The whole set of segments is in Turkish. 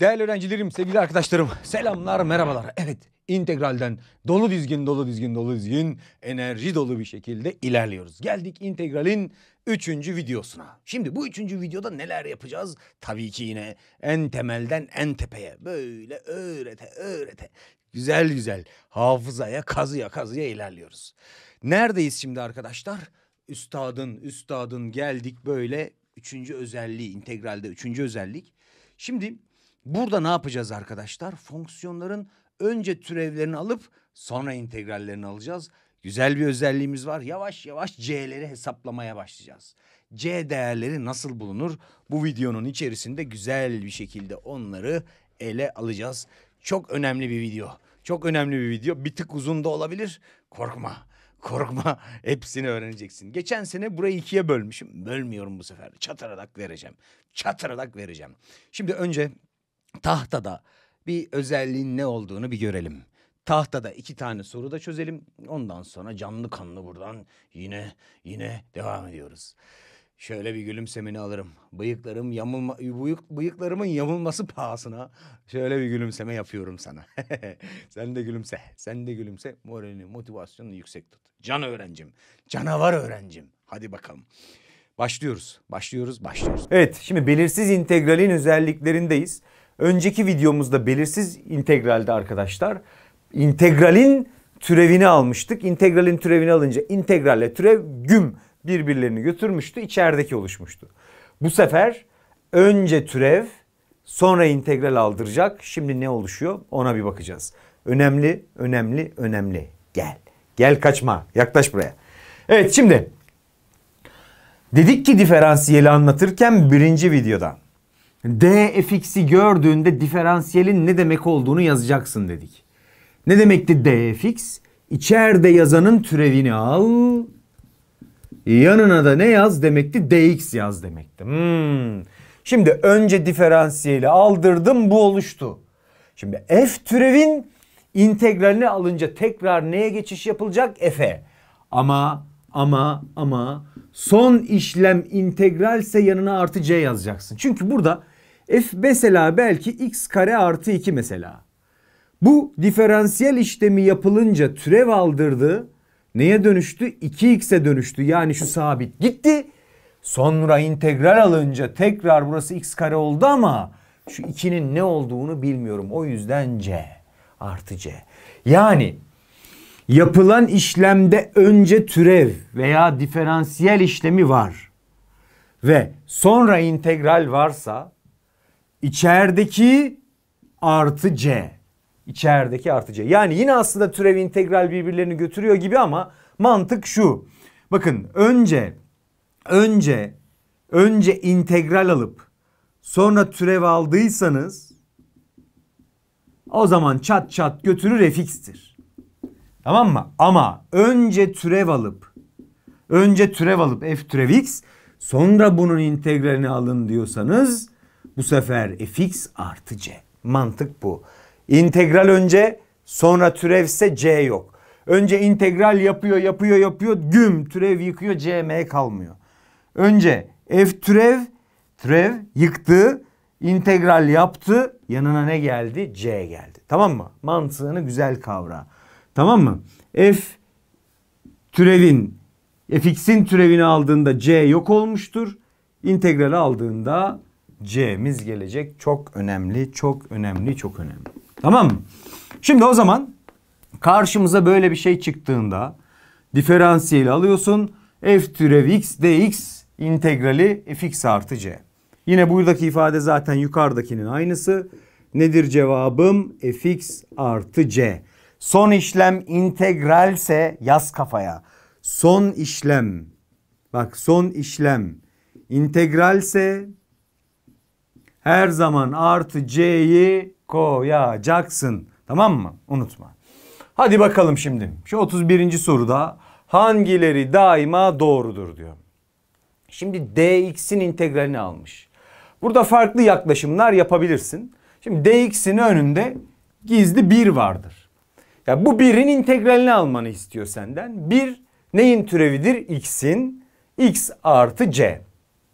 Değerli öğrencilerim, sevgili arkadaşlarım, selamlar, merhabalar. Evet, integralden dolu dizgin, dolu dizgin, dolu dizgin, enerji dolu bir şekilde ilerliyoruz. Geldik integralin üçüncü videosuna. Şimdi bu üçüncü videoda neler yapacağız? Tabii ki yine en temelden en tepeye böyle öğrete öğrete güzel güzel hafızaya kazıya kazıya ilerliyoruz. Neredeyiz şimdi arkadaşlar? Üstadın, üstadın geldik böyle üçüncü özelliği, integralde üçüncü özellik. Şimdi burada ne yapacağız arkadaşlar? Fonksiyonların önce türevlerini alıp sonra integrallerini alacağız. Güzel bir özelliğimiz var. Yavaş yavaş c'leri hesaplamaya başlayacağız. C değerleri nasıl bulunur? Bu videonun içerisinde güzel bir şekilde onları ele alacağız. Çok önemli bir video. Çok önemli bir video. Bir tık uzun da olabilir. Korkma. Korkma. Hepsini öğreneceksin. Geçen sene burayı ikiye bölmüşüm. Bölmüyorum bu sefer. Çatırarak vereceğim. Çatırarak vereceğim. Şimdi önce tahtada bir özelliğin ne olduğunu bir görelim. Tahtada iki tane soru da çözelim. Ondan sonra canlı kanlı buradan yine yine devam ediyoruz. Şöyle bir gülümsemeni alırım. Bıyıklarım yamulma, bıyık, bıyıklarımın yamulması pahasına şöyle bir gülümseme yapıyorum sana. sen de gülümse. Sen de gülümse. Moralini, motivasyonunu yüksek tut. Can öğrencim. Canavar öğrencim. Hadi bakalım. Başlıyoruz. Başlıyoruz. Başlıyoruz. Evet, şimdi belirsiz integralin özelliklerindeyiz. Önceki videomuzda belirsiz integralde arkadaşlar integralin türevini almıştık. İntegralin türevini alınca integralle türev güm birbirlerini götürmüştü. içerideki oluşmuştu. Bu sefer önce türev sonra integral aldıracak. Şimdi ne oluşuyor ona bir bakacağız. Önemli, önemli, önemli. Gel. Gel kaçma. Yaklaş buraya. Evet şimdi dedik ki diferansiyeli anlatırken birinci videoda dfx'i gördüğünde diferansiyelin ne demek olduğunu yazacaksın dedik. Ne demekti dfx? İçeride yazanın türevini al. Yanına da ne yaz demekti? dx yaz demekti. Hmm. Şimdi önce diferansiyeli aldırdım bu oluştu. Şimdi f türevin integralini alınca tekrar neye geçiş yapılacak? f'e. Ama ama ama son işlem integralse yanına artı c yazacaksın. Çünkü burada f mesela belki x kare artı 2 mesela. Bu diferansiyel işlemi yapılınca türev aldırdı. Neye dönüştü? 2x'e dönüştü. Yani şu sabit gitti. Sonra integral alınca tekrar burası x kare oldu ama şu 2'nin ne olduğunu bilmiyorum. O yüzden c artı c. Yani yapılan işlemde önce türev veya diferansiyel işlemi var. Ve sonra integral varsa içerideki artı c. İçerideki artı c. Yani yine aslında türev integral birbirlerini götürüyor gibi ama mantık şu. Bakın önce önce önce integral alıp sonra türev aldıysanız o zaman çat çat götürür fx'tir. Tamam mı? Ama önce türev alıp önce türev alıp f türev x sonra bunun integralini alın diyorsanız bu sefer fx artı c. Mantık bu. İntegral önce sonra türevse c yok. Önce integral yapıyor yapıyor yapıyor güm türev yıkıyor cm kalmıyor. Önce f türev türev yıktı integral yaptı yanına ne geldi c geldi. Tamam mı? Mantığını güzel kavra. Tamam mı? f türevin fx'in türevini aldığında c yok olmuştur. İntegrali aldığında c'miz gelecek. Çok önemli, çok önemli, çok önemli. Tamam mı? Şimdi o zaman karşımıza böyle bir şey çıktığında diferansiyeli alıyorsun. f türev x dx integrali fx artı c. Yine buradaki ifade zaten yukarıdakinin aynısı. Nedir cevabım? fx artı c. Son işlem integralse yaz kafaya. Son işlem. Bak son işlem integralse her zaman artı c'yi koyacaksın. Tamam mı? Unutma. Hadi bakalım şimdi. Şu 31. soruda hangileri daima doğrudur diyor. Şimdi dx'in integralini almış. Burada farklı yaklaşımlar yapabilirsin. Şimdi dx'in önünde gizli 1 vardır. Ya bu 1'in integralini almanı istiyor senden. 1 neyin türevidir? x'in x artı c.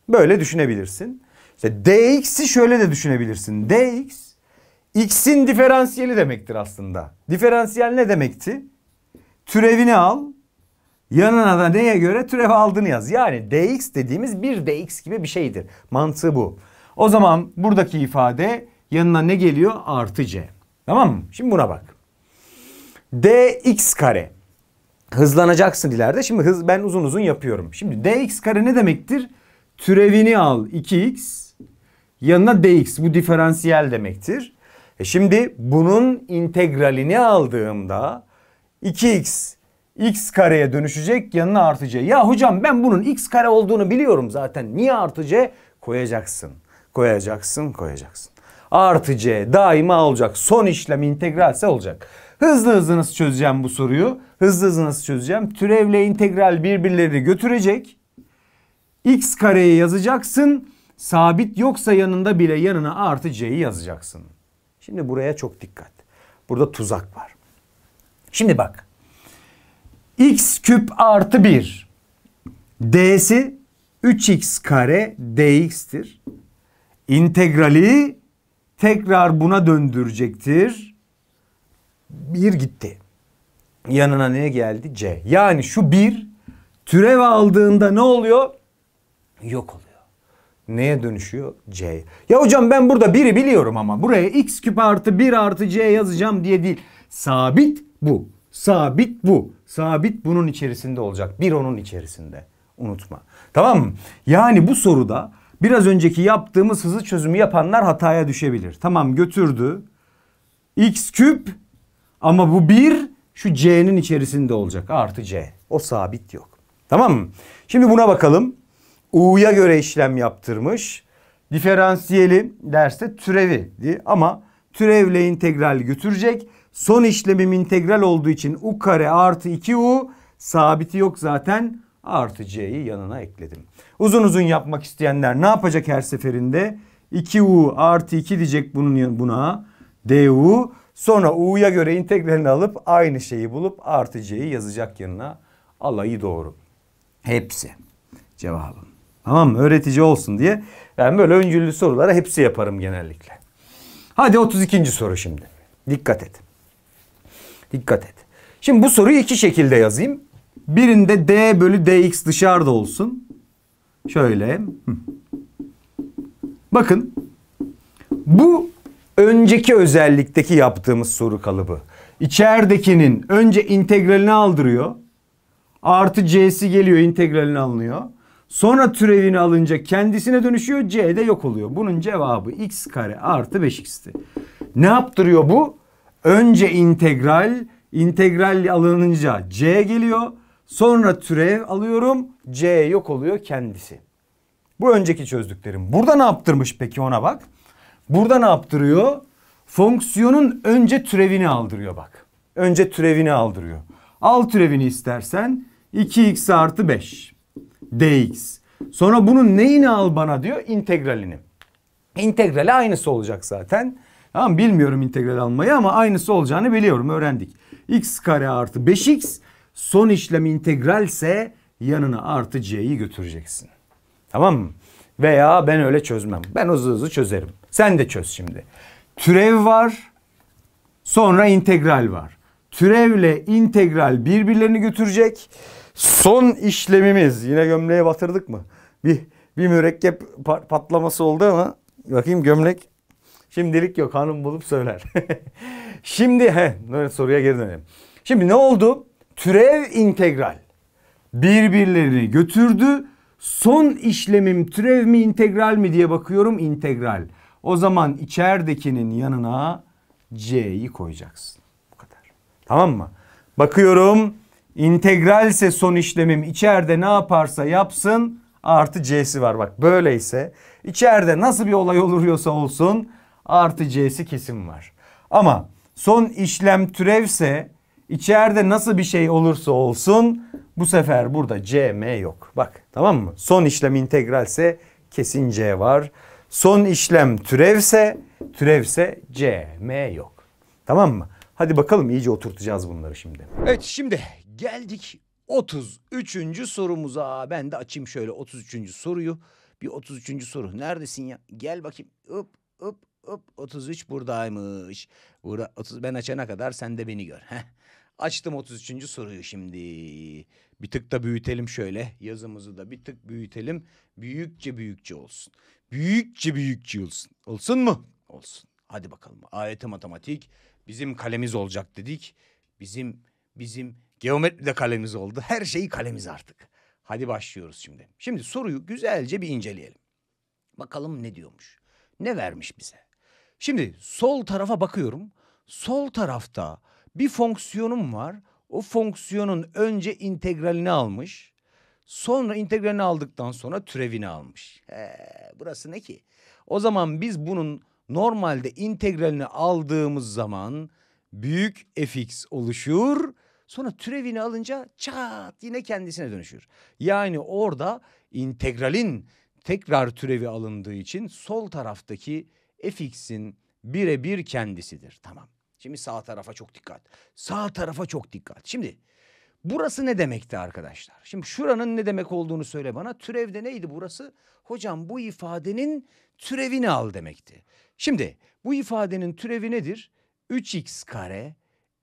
Böyle düşünebilirsin. İşte dx'i şöyle de düşünebilirsin. dx x'in diferansiyeli demektir aslında. Diferansiyel ne demekti? Türevini al. Yanına da neye göre türev aldığını yaz. Yani dx dediğimiz bir dx gibi bir şeydir. Mantığı bu. O zaman buradaki ifade yanına ne geliyor? Artı c. Tamam mı? Şimdi buna bak. dx kare. Hızlanacaksın ileride. Şimdi hız ben uzun uzun yapıyorum. Şimdi dx kare ne demektir? Türevini al 2x yanına dx bu diferansiyel demektir. E şimdi bunun integralini aldığımda 2x x kareye dönüşecek yanına artı c. Ya hocam ben bunun x kare olduğunu biliyorum zaten. Niye artı c? Koyacaksın. Koyacaksın, koyacaksın. Artı c daima olacak. Son işlem integralse olacak. Hızlı hızlı nasıl çözeceğim bu soruyu? Hızlı hızlı nasıl çözeceğim? Türevle integral birbirlerini götürecek. x kareyi yazacaksın. Sabit yoksa yanında bile yanına artı c'yi yazacaksın. Şimdi buraya çok dikkat. Burada tuzak var. Şimdi bak. x küp artı 1. d'si 3x kare dx'tir. İntegrali tekrar buna döndürecektir. Bir gitti. Yanına ne geldi? C. Yani şu bir türev aldığında ne oluyor? Yok oluyor. Neye dönüşüyor? C. Ya hocam ben burada biri biliyorum ama buraya x küp artı 1 artı c yazacağım diye değil. Sabit bu. Sabit bu. Sabit bunun içerisinde olacak. Bir onun içerisinde. Unutma. Tamam mı? Yani bu soruda biraz önceki yaptığımız hızlı çözümü yapanlar hataya düşebilir. Tamam götürdü. x küp ama bu 1 şu c'nin içerisinde olacak. Artı c. O sabit yok. Tamam mı? Şimdi buna bakalım. U'ya göre işlem yaptırmış. Diferansiyeli derste türevi ama türevle integral götürecek. Son işlemim integral olduğu için U kare artı 2U sabiti yok zaten artı C'yi yanına ekledim. Uzun uzun yapmak isteyenler ne yapacak her seferinde? 2U artı 2 diyecek bunun buna DU sonra U'ya göre integralini alıp aynı şeyi bulup artı C'yi yazacak yanına. Alayı doğru. Hepsi cevabım. Tamam mı? Öğretici olsun diye. Ben böyle öncüllü sorulara hepsi yaparım genellikle. Hadi 32. soru şimdi. Dikkat et. Dikkat et. Şimdi bu soruyu iki şekilde yazayım. Birinde d bölü dx dışarıda olsun. Şöyle. Bakın. Bu önceki özellikteki yaptığımız soru kalıbı. İçeridekinin önce integralini aldırıyor. Artı c'si geliyor integralini alınıyor. Sonra türevini alınca kendisine dönüşüyor. C de yok oluyor. Bunun cevabı x kare artı 5x'ti. Ne yaptırıyor bu? Önce integral, integral alınınca c geliyor. Sonra türev alıyorum. C yok oluyor kendisi. Bu önceki çözdüklerim. Burada ne yaptırmış peki ona bak. Burada ne yaptırıyor? Fonksiyonun önce türevini aldırıyor bak. Önce türevini aldırıyor. Al türevini istersen 2x artı 5 dx. Sonra bunun neyini al bana diyor? İntegralini. İntegrali aynısı olacak zaten. Tamam bilmiyorum integral almayı ama aynısı olacağını biliyorum öğrendik. x kare artı 5x son işlem integralse yanına artı c'yi götüreceksin. Tamam mı? Veya ben öyle çözmem. Ben hızlı hızlı çözerim. Sen de çöz şimdi. Türev var. Sonra integral var. Türevle integral birbirlerini götürecek. Son işlemimiz yine gömleğe batırdık mı? Bir, bir mürekkep patlaması oldu ama bakayım gömlek şimdilik yok hanım bulup söyler. Şimdi he, soruya geri dönelim. Şimdi ne oldu? Türev integral birbirlerini götürdü. Son işlemim türev mi integral mi diye bakıyorum integral. O zaman içeridekinin yanına c'yi koyacaksın. Bu kadar. Tamam mı? Bakıyorum İntegralse son işlemim içeride ne yaparsa yapsın artı c'si var. Bak böyleyse içeride nasıl bir olay oluyorsa olsun artı c'si kesin var. Ama son işlem türevse içeride nasıl bir şey olursa olsun bu sefer burada c m yok. Bak tamam mı? Son işlem integralse kesin c var. Son işlem türevse türevse c m yok. Tamam mı? Hadi bakalım iyice oturtacağız bunları şimdi. Evet şimdi Geldik 33. sorumuza. Ben de açayım şöyle 33. soruyu. Bir 33. soru. Neredesin ya? Gel bakayım. Hop hop Hop 33 buradaymış. Burada 30 ben açana kadar sen de beni gör. Heh. Açtım 33. soruyu şimdi. Bir tık da büyütelim şöyle. Yazımızı da bir tık büyütelim. Büyükçe büyükçe olsun. Büyükçe büyükçe olsun. Olsun mu? Olsun. Hadi bakalım. Ayeti matematik bizim kalemiz olacak dedik. Bizim bizim geometri de kalemiz oldu. Her şey kalemiz artık. Hadi başlıyoruz şimdi. Şimdi soruyu güzelce bir inceleyelim. Bakalım ne diyormuş. Ne vermiş bize? Şimdi sol tarafa bakıyorum. Sol tarafta bir fonksiyonum var. O fonksiyonun önce integralini almış. Sonra integralini aldıktan sonra türevini almış. He, burası ne ki? O zaman biz bunun normalde integralini aldığımız zaman büyük fx oluşur. Sonra türevini alınca çat yine kendisine dönüşür. Yani orada integralin tekrar türevi alındığı için sol taraftaki fx'in birebir kendisidir. Tamam. Şimdi sağ tarafa çok dikkat. Sağ tarafa çok dikkat. Şimdi burası ne demekti arkadaşlar? Şimdi şuranın ne demek olduğunu söyle bana. Türevde neydi burası? Hocam bu ifadenin türevini al demekti. Şimdi bu ifadenin türevi nedir? 3x kare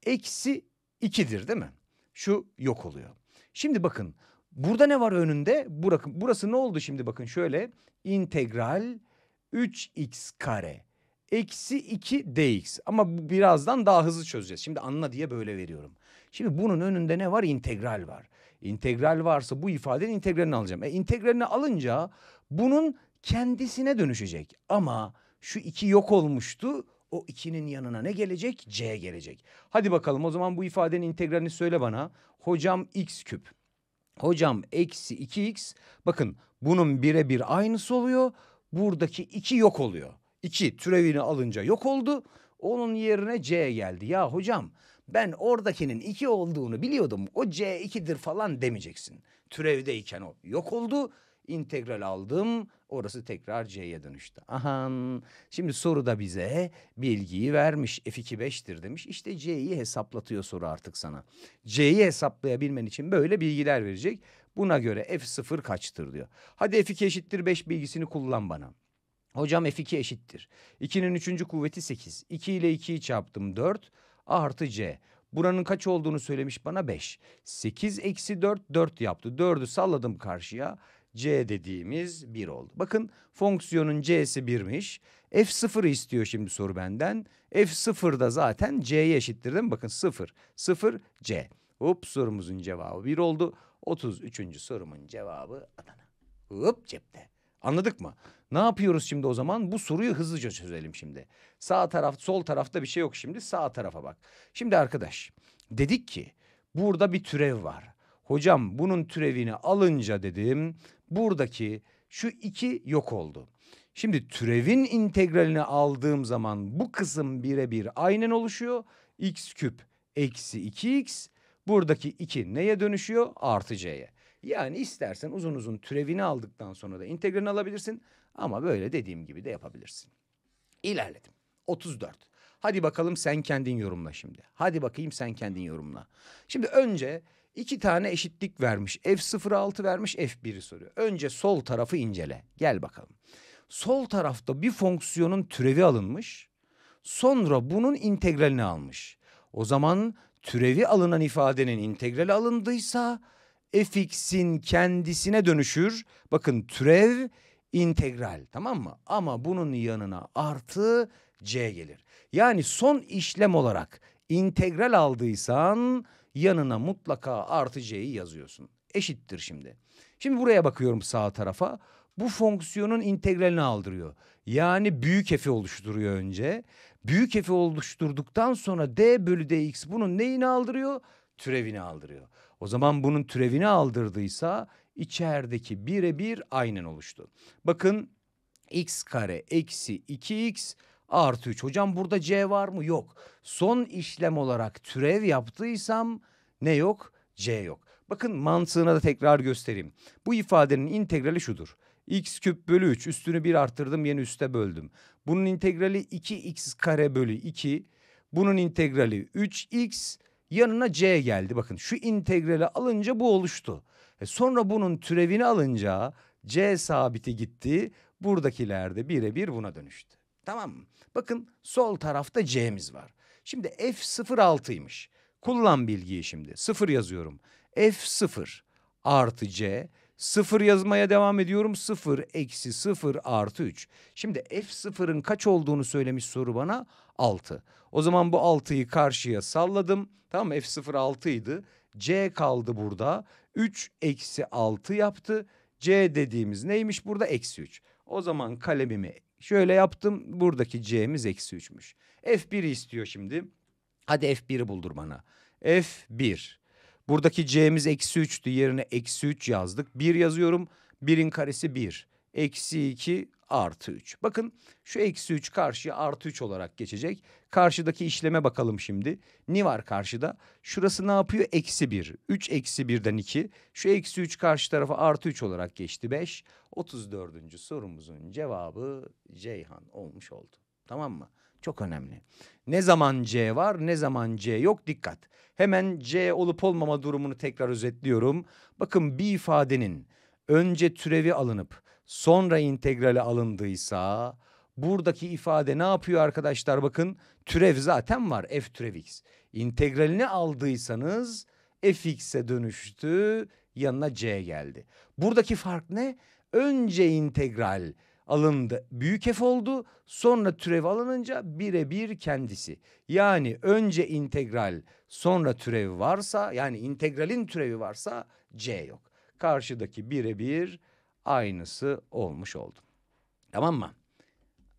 eksi 2'dir değil mi? Şu yok oluyor. Şimdi bakın burada ne var önünde? Burası, burası ne oldu şimdi bakın şöyle. integral 3x kare eksi 2 dx. Ama birazdan daha hızlı çözeceğiz. Şimdi anla diye böyle veriyorum. Şimdi bunun önünde ne var? İntegral var. İntegral varsa bu ifadenin integralini alacağım. E integralini alınca bunun kendisine dönüşecek. Ama şu 2 yok olmuştu. O 2'nin yanına ne gelecek? C gelecek. Hadi bakalım o zaman bu ifadenin integralini söyle bana. Hocam x küp. Hocam eksi 2x. Bakın bunun birebir aynısı oluyor. Buradaki 2 yok oluyor. 2 türevini alınca yok oldu. Onun yerine C geldi. Ya hocam ben oradakinin 2 olduğunu biliyordum. O C 2'dir falan demeyeceksin. Türevdeyken o yok oldu. İntegral aldım. Orası tekrar C'ye dönüştü. Ahan. Şimdi soruda bize bilgiyi vermiş. F2 5'tir demiş. İşte C'yi hesaplatıyor soru artık sana. C'yi hesaplayabilmen için böyle bilgiler verecek. Buna göre F0 kaçtır diyor. Hadi F2 eşittir 5 bilgisini kullan bana. Hocam F2 eşittir. 2'nin 3. kuvveti 8. 2 ile 2'yi çarptım 4 artı C. Buranın kaç olduğunu söylemiş bana 5. 8 eksi 4 4 yaptı. 4'ü salladım karşıya. C dediğimiz 1 oldu. Bakın fonksiyonun C'si 1'miş. F0 istiyor şimdi soru benden. F0 da zaten C'ye eşittir değil mi? Bakın 0. 0 C. Hop sorumuzun cevabı 1 oldu. 33. sorumun cevabı Adana. Hop cepte. Anladık mı? Ne yapıyoruz şimdi o zaman? Bu soruyu hızlıca çözelim şimdi. Sağ taraf, sol tarafta bir şey yok şimdi. Sağ tarafa bak. Şimdi arkadaş dedik ki burada bir türev var. Hocam bunun türevini alınca dedim buradaki şu iki yok oldu. Şimdi türevin integralini aldığım zaman bu kısım birebir aynen oluşuyor. x küp eksi 2x buradaki 2 neye dönüşüyor? Artı c'ye. Yani istersen uzun uzun türevini aldıktan sonra da integralini alabilirsin. Ama böyle dediğim gibi de yapabilirsin. İlerledim. 34. Hadi bakalım sen kendin yorumla şimdi. Hadi bakayım sen kendin yorumla. Şimdi önce iki tane eşitlik vermiş. F06 vermiş F1'i soruyor. Önce sol tarafı incele. Gel bakalım. Sol tarafta bir fonksiyonun türevi alınmış. Sonra bunun integralini almış. O zaman türevi alınan ifadenin integrali alındıysa fx'in kendisine dönüşür. Bakın türev integral tamam mı? Ama bunun yanına artı c gelir. Yani son işlem olarak integral aldıysan yanına mutlaka artı c'yi yazıyorsun. Eşittir şimdi. Şimdi buraya bakıyorum sağ tarafa. Bu fonksiyonun integralini aldırıyor. Yani büyük f'i oluşturuyor önce. Büyük f'i oluşturduktan sonra d bölü dx bunun neyini aldırıyor? Türevini aldırıyor. O zaman bunun türevini aldırdıysa içerideki birebir aynen oluştu. Bakın x kare eksi 2x artı 3. Hocam burada c var mı? Yok. Son işlem olarak türev yaptıysam ne yok? c yok. Bakın mantığına da tekrar göstereyim. Bu ifadenin integrali şudur. x küp bölü 3 üstünü 1 arttırdım yeni üste böldüm. Bunun integrali 2x kare bölü 2. Bunun integrali 3x yanına c geldi. Bakın şu integrali alınca bu oluştu. E sonra bunun türevini alınca c sabiti gitti. Buradakiler de birebir buna dönüştü. Tamam mı? Bakın sol tarafta c'miz var. Şimdi f06'ymış. Kullan bilgiyi şimdi. 0 yazıyorum. f0 artı c. 0 yazmaya devam ediyorum. 0 eksi 0 artı 3. Şimdi f0'ın kaç olduğunu söylemiş soru bana. 6. O zaman bu 6'yı karşıya salladım. Tamam mı? f0 6 idi. c kaldı burada. 3 eksi 6 yaptı. c dediğimiz neymiş burada? Eksi 3. O zaman kalemimi şöyle yaptım. Buradaki c'miz eksi 3'müş. f1 istiyor şimdi. Hadi f1'i buldur bana. f1. Buradaki c'miz eksi 3'tü. Yerine eksi 3 yazdık. 1 yazıyorum. 1'in karesi 1. Eksi 2 artı 3. Bakın şu eksi 3 karşıya artı 3 olarak geçecek. Karşıdaki işleme bakalım şimdi. Ni var karşıda? Şurası ne yapıyor? Eksi 1. 3 eksi 1'den 2. Şu eksi 3 karşı tarafa artı 3 olarak geçti 5. 34. sorumuzun cevabı Ceyhan olmuş oldu. Tamam mı? Çok önemli. Ne zaman C var ne zaman C yok dikkat. Hemen C olup olmama durumunu tekrar özetliyorum. Bakın bir ifadenin önce türevi alınıp sonra integrale alındıysa buradaki ifade ne yapıyor arkadaşlar bakın türev zaten var f türev x. İntegralini aldıysanız fx'e dönüştü yanına c geldi. Buradaki fark ne? Önce integral alındı. Büyük F oldu. Sonra türev alınınca birebir kendisi. Yani önce integral sonra türev varsa yani integralin türevi varsa C yok. Karşıdaki birebir aynısı olmuş oldu. Tamam mı?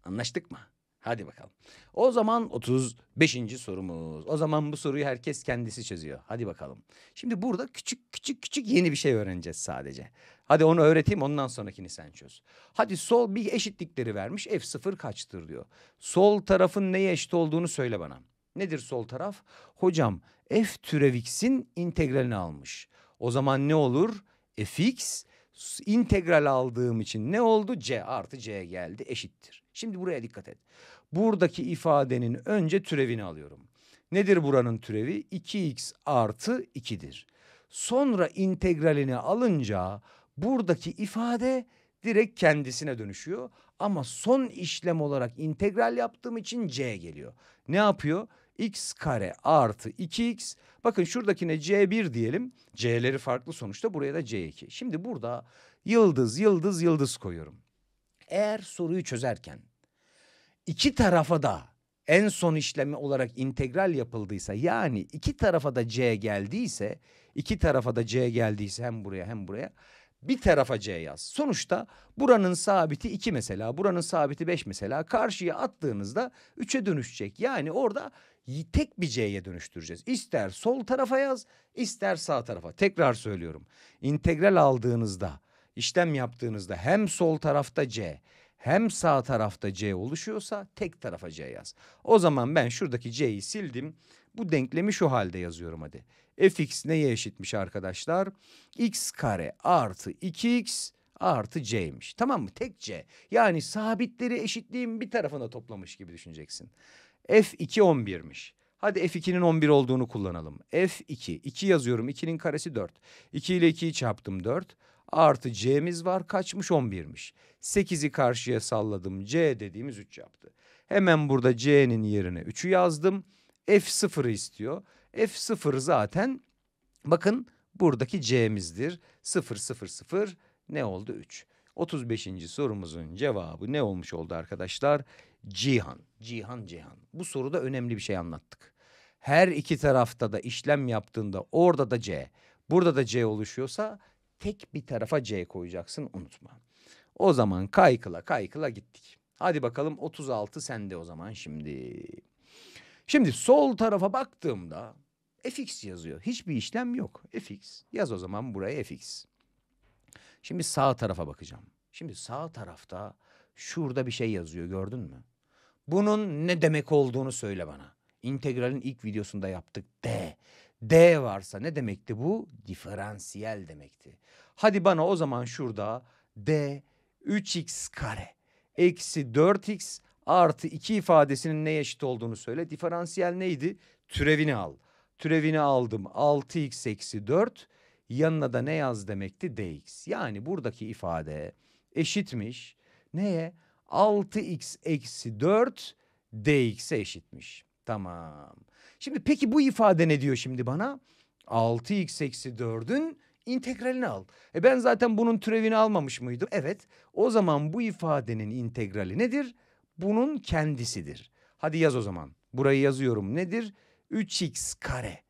Anlaştık mı? Hadi bakalım. O zaman 35. sorumuz. O zaman bu soruyu herkes kendisi çözüyor. Hadi bakalım. Şimdi burada küçük küçük küçük yeni bir şey öğreneceğiz sadece. Hadi onu öğreteyim ondan sonrakini sen çöz. Hadi sol bir eşitlikleri vermiş. F0 kaçtır diyor. Sol tarafın neye eşit olduğunu söyle bana. Nedir sol taraf? Hocam f türev x'in integralini almış. O zaman ne olur? fx integral aldığım için ne oldu? c artı c geldi eşittir. Şimdi buraya dikkat et. Buradaki ifadenin önce türevini alıyorum. Nedir buranın türevi? 2x artı 2'dir. Sonra integralini alınca buradaki ifade direkt kendisine dönüşüyor. Ama son işlem olarak integral yaptığım için c geliyor. Ne yapıyor? X kare artı 2x. Bakın şuradakine c1 diyelim. c'leri farklı sonuçta buraya da c2. Şimdi burada yıldız yıldız yıldız koyuyorum. Eğer soruyu çözerken iki tarafa da en son işlemi olarak integral yapıldıysa yani iki tarafa da c geldiyse iki tarafa da c geldiyse hem buraya hem buraya bir tarafa c yaz. Sonuçta buranın sabiti 2 mesela buranın sabiti 5 mesela karşıya attığınızda 3'e dönüşecek. Yani orada tek bir c'ye dönüştüreceğiz. İster sol tarafa yaz ister sağ tarafa. Tekrar söylüyorum. İntegral aldığınızda işlem yaptığınızda hem sol tarafta c hem sağ tarafta C oluşuyorsa tek tarafa C yaz. O zaman ben şuradaki C'yi sildim. Bu denklemi şu halde yazıyorum hadi. fx neye eşitmiş arkadaşlar? x kare artı 2x artı c'ymiş. Tamam mı? Tek c. Yani sabitleri eşitliğin bir tarafına toplamış gibi düşüneceksin. f2 11'miş. Hadi f2'nin 11 olduğunu kullanalım. f2 2 yazıyorum. 2'nin karesi 4. 2 ile 2'yi çarptım 4. Artı c'miz var kaçmış 11'miş. 8'i karşıya salladım c dediğimiz 3 yaptı. Hemen burada c'nin yerine 3'ü yazdım. f0'ı istiyor. f0 zaten bakın buradaki c'mizdir. 0 0 0 ne oldu 3. 35. sorumuzun cevabı ne olmuş oldu arkadaşlar? Cihan. Cihan Cihan. Bu soruda önemli bir şey anlattık. Her iki tarafta da işlem yaptığında orada da C, burada da C oluşuyorsa tek bir tarafa C koyacaksın unutma. O zaman kaykıla kaykıla gittik. Hadi bakalım 36 sende o zaman şimdi. Şimdi sol tarafa baktığımda fx yazıyor. Hiçbir işlem yok. fx. Yaz o zaman buraya fx. Şimdi sağ tarafa bakacağım. Şimdi sağ tarafta şurada bir şey yazıyor gördün mü? Bunun ne demek olduğunu söyle bana. İntegralin ilk videosunda yaptık. D. D varsa ne demekti bu? Diferansiyel demekti. Hadi bana o zaman şurada D 3x kare eksi 4x artı 2 ifadesinin neye eşit olduğunu söyle. Diferansiyel neydi? Türevini al. Türevini aldım 6x eksi 4 yanına da ne yaz demekti? dx. Yani buradaki ifade eşitmiş. Neye? 6x eksi 4 dx'e eşitmiş. Tamam. Şimdi peki bu ifade ne diyor şimdi bana? 6x eksi 4'ün integralini al. E ben zaten bunun türevini almamış mıydım? Evet. O zaman bu ifadenin integrali nedir? Bunun kendisidir. Hadi yaz o zaman. Burayı yazıyorum. Nedir? 3x kare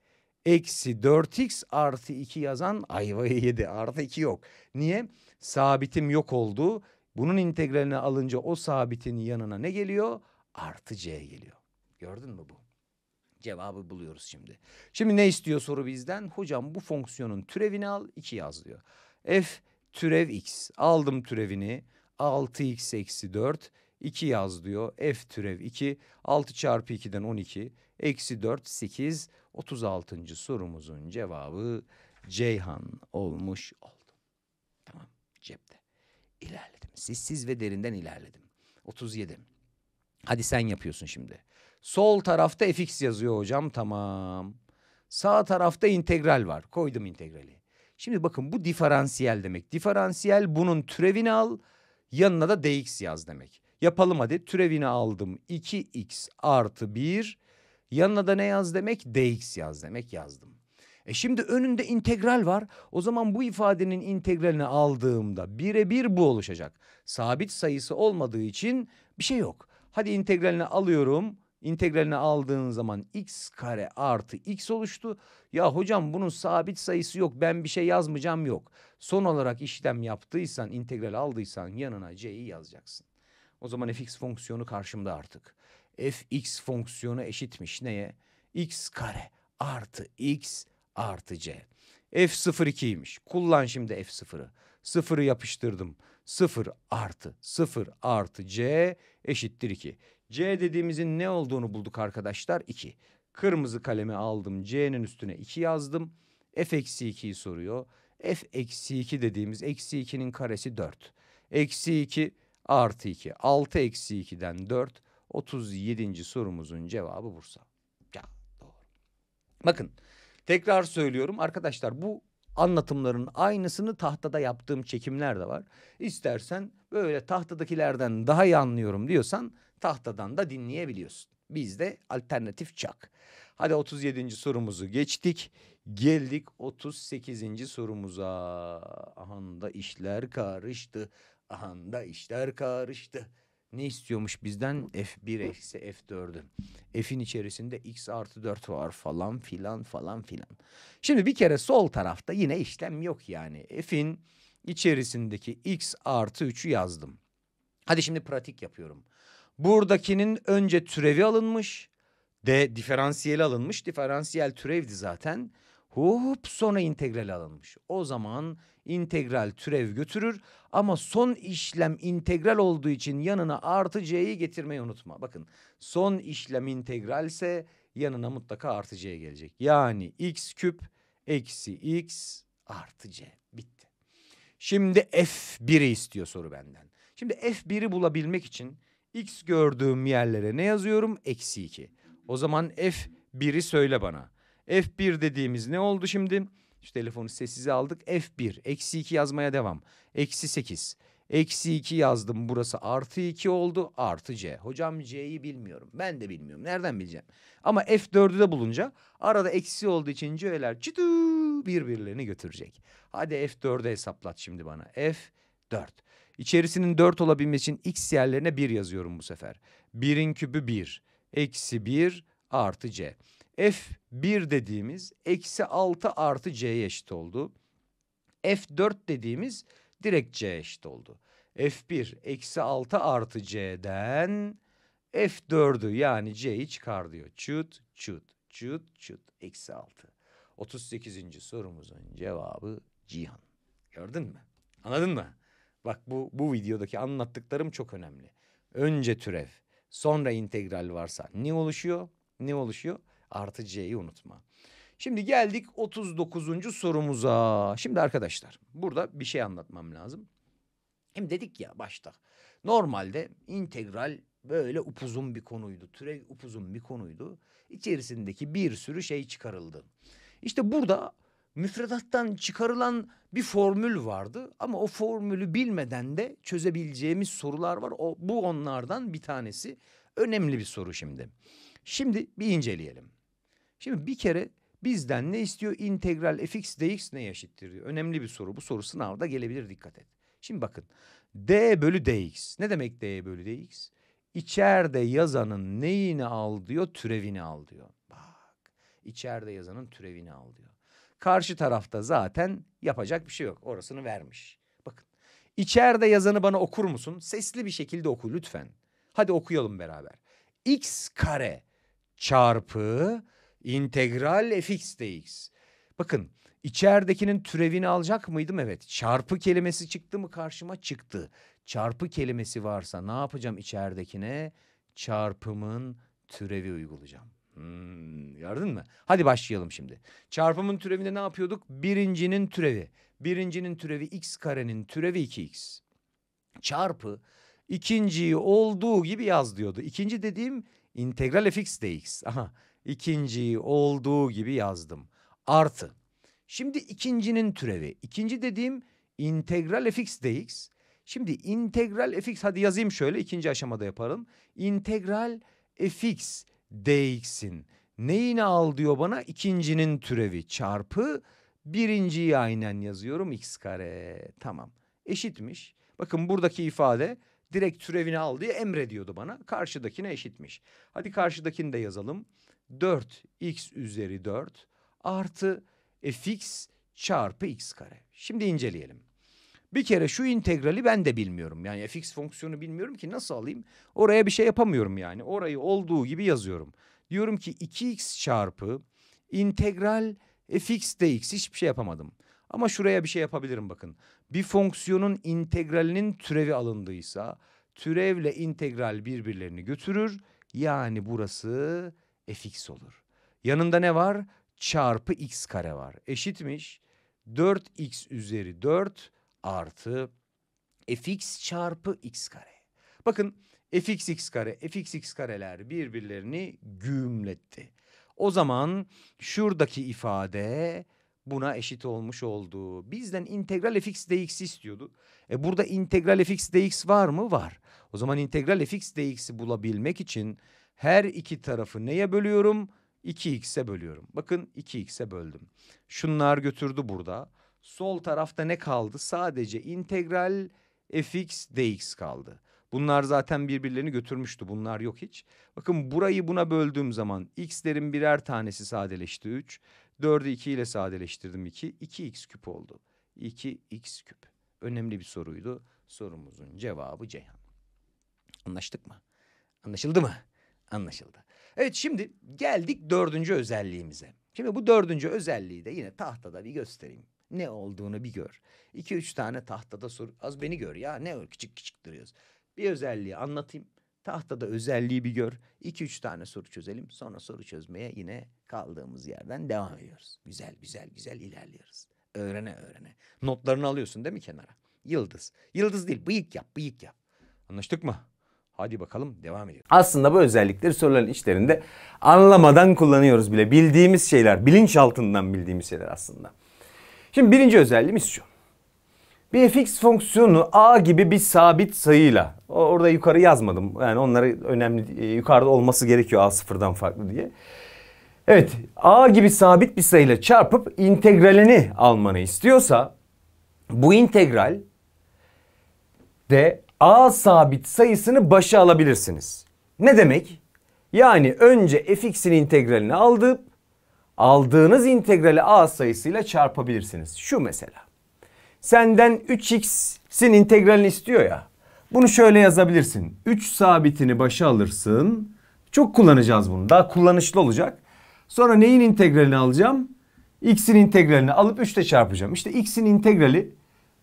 eksi 4x artı 2 yazan ayvayı yedi. Artı 2 yok. Niye? Sabitim yok oldu. Bunun integralini alınca o sabitin yanına ne geliyor? Artı c geliyor. Gördün mü bu? Cevabı buluyoruz şimdi. Şimdi ne istiyor soru bizden? Hocam bu fonksiyonun türevini al 2 yaz diyor. F türev x. Aldım türevini. 6x eksi 4. 2 yaz diyor. F türev 2. 6 çarpı 2'den 12. Eksi 4 8. 36. sorumuzun cevabı Ceyhan olmuş oldu. Tamam cepte. İlerledim. Sessiz ve derinden ilerledim. 37. Hadi sen yapıyorsun şimdi. Sol tarafta fx yazıyor hocam. Tamam. Sağ tarafta integral var. Koydum integrali. Şimdi bakın bu diferansiyel demek. Diferansiyel bunun türevini al. Yanına da dx yaz demek. Yapalım hadi. Türevini aldım. 2x artı 1. Yanına da ne yaz demek? dx yaz demek yazdım. E şimdi önünde integral var. O zaman bu ifadenin integralini aldığımda birebir bu oluşacak. Sabit sayısı olmadığı için bir şey yok. Hadi integralini alıyorum. İntegralini aldığın zaman x kare artı x oluştu. Ya hocam bunun sabit sayısı yok ben bir şey yazmayacağım yok. Son olarak işlem yaptıysan integral aldıysan yanına c'yi yazacaksın. O zaman fx fonksiyonu karşımda artık. Fx fonksiyonu eşitmiş neye? x kare artı x artı c. f02'ymiş. Kullan şimdi f0'ı. Sıfırı yapıştırdım. 0 artı 0 artı c eşittir 2. C dediğimizin ne olduğunu bulduk arkadaşlar 2. Kırmızı kalemi aldım C'nin üstüne 2 yazdım. F eksi 2'yi soruyor. F eksi 2 dediğimiz eksi 2'nin karesi 4. Eksi 2 artı 2. 6 eksi 2'den 4. 37. sorumuzun cevabı Bursa. Ya doğru. Bakın tekrar söylüyorum arkadaşlar bu anlatımların aynısını tahtada yaptığım çekimler de var. İstersen böyle tahtadakilerden daha iyi anlıyorum diyorsan tahtadan da dinleyebiliyorsun. Bizde alternatif çak. Hadi 37. sorumuzu geçtik. Geldik 38. sorumuza. Ahanda işler karıştı. Ahanda işler karıştı. Ne istiyormuş bizden? F1 eksi F4'ü. F'in içerisinde x artı 4 var falan filan falan filan. Şimdi bir kere sol tarafta yine işlem yok yani. F'in içerisindeki x artı 3'ü yazdım. Hadi şimdi pratik yapıyorum. Buradakinin önce türevi alınmış. D diferansiyeli alınmış. Diferansiyel türevdi zaten. Hop sonra integral alınmış. O zaman integral türev götürür ama son işlem integral olduğu için yanına artı c'yi getirmeyi unutma. Bakın son işlem integralse yanına mutlaka artı c gelecek. Yani x küp eksi x artı c bitti. Şimdi f1'i istiyor soru benden. Şimdi f1'i bulabilmek için x gördüğüm yerlere ne yazıyorum? Eksi 2. O zaman f1'i söyle bana. F1 dediğimiz ne oldu şimdi? Şu telefonu sessize aldık. F1. Eksi 2 yazmaya devam. Eksi 8. Eksi 2 yazdım. Burası artı 2 oldu. Artı C. Hocam C'yi bilmiyorum. Ben de bilmiyorum. Nereden bileceğim? Ama F4'ü de bulunca arada eksi olduğu için C'ler çıtı birbirlerini götürecek. Hadi F4'ü hesaplat şimdi bana. F4. İçerisinin 4 olabilmesi için x yerlerine 1 yazıyorum bu sefer. 1'in kübü 1. Eksi 1 artı C. F1 dediğimiz eksi 6 artı C'ye eşit oldu. F4 dediğimiz direkt C eşit oldu. F1 eksi 6 artı C'den F4'ü yani C'yi çıkar diyor. Çut çut çut çut eksi 6. 38. sorumuzun cevabı Cihan. Gördün mü? Anladın mı? Bak bu, bu videodaki anlattıklarım çok önemli. Önce türev, sonra integral varsa ne oluşuyor? Ne oluşuyor? Artı c'yi unutma. Şimdi geldik 39. sorumuza. Şimdi arkadaşlar burada bir şey anlatmam lazım. Hem dedik ya başta. Normalde integral böyle upuzun bir konuydu. Türev upuzun bir konuydu. İçerisindeki bir sürü şey çıkarıldı. İşte burada müfredattan çıkarılan bir formül vardı ama o formülü bilmeden de çözebileceğimiz sorular var. O bu onlardan bir tanesi. Önemli bir soru şimdi. Şimdi bir inceleyelim. Şimdi bir kere bizden ne istiyor? İntegral fx dx ne eşittir. Önemli bir soru. Bu soru sınavda gelebilir dikkat et. Şimdi bakın d bölü dx. Ne demek d bölü dx? İçeride yazanın neyini al diyor? Türevini al diyor. Bak içeride yazanın türevini al diyor. Karşı tarafta zaten yapacak bir şey yok. Orasını vermiş. Bakın içeride yazanı bana okur musun? Sesli bir şekilde oku lütfen. Hadi okuyalım beraber. x kare çarpı integral fx dx. Bakın içeridekinin türevini alacak mıydım? Evet. Çarpı kelimesi çıktı mı karşıma? Çıktı. Çarpı kelimesi varsa ne yapacağım içeridekine? Çarpımın türevi uygulayacağım. Hmm, gördün mü? Hadi başlayalım şimdi. Çarpımın türevinde ne yapıyorduk? Birincinin türevi. Birincinin türevi x karenin türevi 2x. Çarpı ikinciyi olduğu gibi yaz diyordu. İkinci dediğim integral fx dx. Aha ikinciyi olduğu gibi yazdım. Artı. Şimdi ikincinin türevi. İkinci dediğim integral fx dx. Şimdi integral fx hadi yazayım şöyle ikinci aşamada yaparım. İntegral fx dx'in neyini al diyor bana? İkincinin türevi çarpı birinciyi aynen yazıyorum x kare. Tamam eşitmiş. Bakın buradaki ifade direkt türevini al diye emrediyordu bana. Karşıdakine eşitmiş. Hadi karşıdakini de yazalım. 4x üzeri 4 artı fx çarpı x kare. Şimdi inceleyelim. Bir kere şu integrali ben de bilmiyorum. Yani fx fonksiyonu bilmiyorum ki nasıl alayım? Oraya bir şey yapamıyorum yani. Orayı olduğu gibi yazıyorum. Diyorum ki 2x çarpı integral fx dx hiçbir şey yapamadım. Ama şuraya bir şey yapabilirim bakın. Bir fonksiyonun integralinin türevi alındıysa türevle integral birbirlerini götürür. Yani burası fx olur. Yanında ne var? Çarpı x kare var. Eşitmiş 4x üzeri 4 artı fx çarpı x kare. Bakın fx x kare, fx x kareler birbirlerini gümletti. O zaman şuradaki ifade buna eşit olmuş oldu. Bizden integral fx dx istiyordu. E burada integral fx dx var mı? Var. O zaman integral fx dx'i bulabilmek için her iki tarafı neye bölüyorum? 2x'e bölüyorum. Bakın 2x'e böldüm. Şunlar götürdü burada. Sol tarafta ne kaldı? Sadece integral fx dx kaldı. Bunlar zaten birbirlerini götürmüştü. Bunlar yok hiç. Bakın burayı buna böldüğüm zaman x'lerin birer tanesi sadeleşti 3. 4'ü 2 ile sadeleştirdim 2. 2x küp oldu. 2x küp. Önemli bir soruydu. Sorumuzun cevabı Ceyhan. Anlaştık mı? Anlaşıldı mı? Anlaşıldı. Evet şimdi geldik dördüncü özelliğimize. Şimdi bu dördüncü özelliği de yine tahtada bir göstereyim. Ne olduğunu bir gör. İki üç tane tahtada sor. Az beni gör ya ne küçük küçük duruyoruz. Bir özelliği anlatayım. Tahtada özelliği bir gör. İki üç tane soru çözelim. Sonra soru çözmeye yine kaldığımız yerden devam ediyoruz. Güzel güzel güzel ilerliyoruz. Öğrene öğrene. Notlarını alıyorsun değil mi kenara? Yıldız. Yıldız değil bıyık yap bıyık yap. Anlaştık mı? Hadi bakalım devam edelim. Aslında bu özellikleri soruların içlerinde anlamadan kullanıyoruz bile. Bildiğimiz şeyler, bilinç altından bildiğimiz şeyler aslında. Şimdi birinci özelliğimiz şu. Bir fx fonksiyonu a gibi bir sabit sayıyla, orada yukarı yazmadım. Yani onları önemli, e, yukarıda olması gerekiyor a sıfırdan farklı diye. Evet, a gibi sabit bir sayıyla çarpıp integralini almanı istiyorsa bu integral de a sabit sayısını başa alabilirsiniz. Ne demek? Yani önce fx'in integralini aldıp aldığınız integrali a sayısıyla çarpabilirsiniz. Şu mesela. Senden 3x'in integralini istiyor ya. Bunu şöyle yazabilirsin. 3 sabitini başa alırsın. Çok kullanacağız bunu. Daha kullanışlı olacak. Sonra neyin integralini alacağım? X'in integralini alıp 3 ile çarpacağım. İşte x'in integrali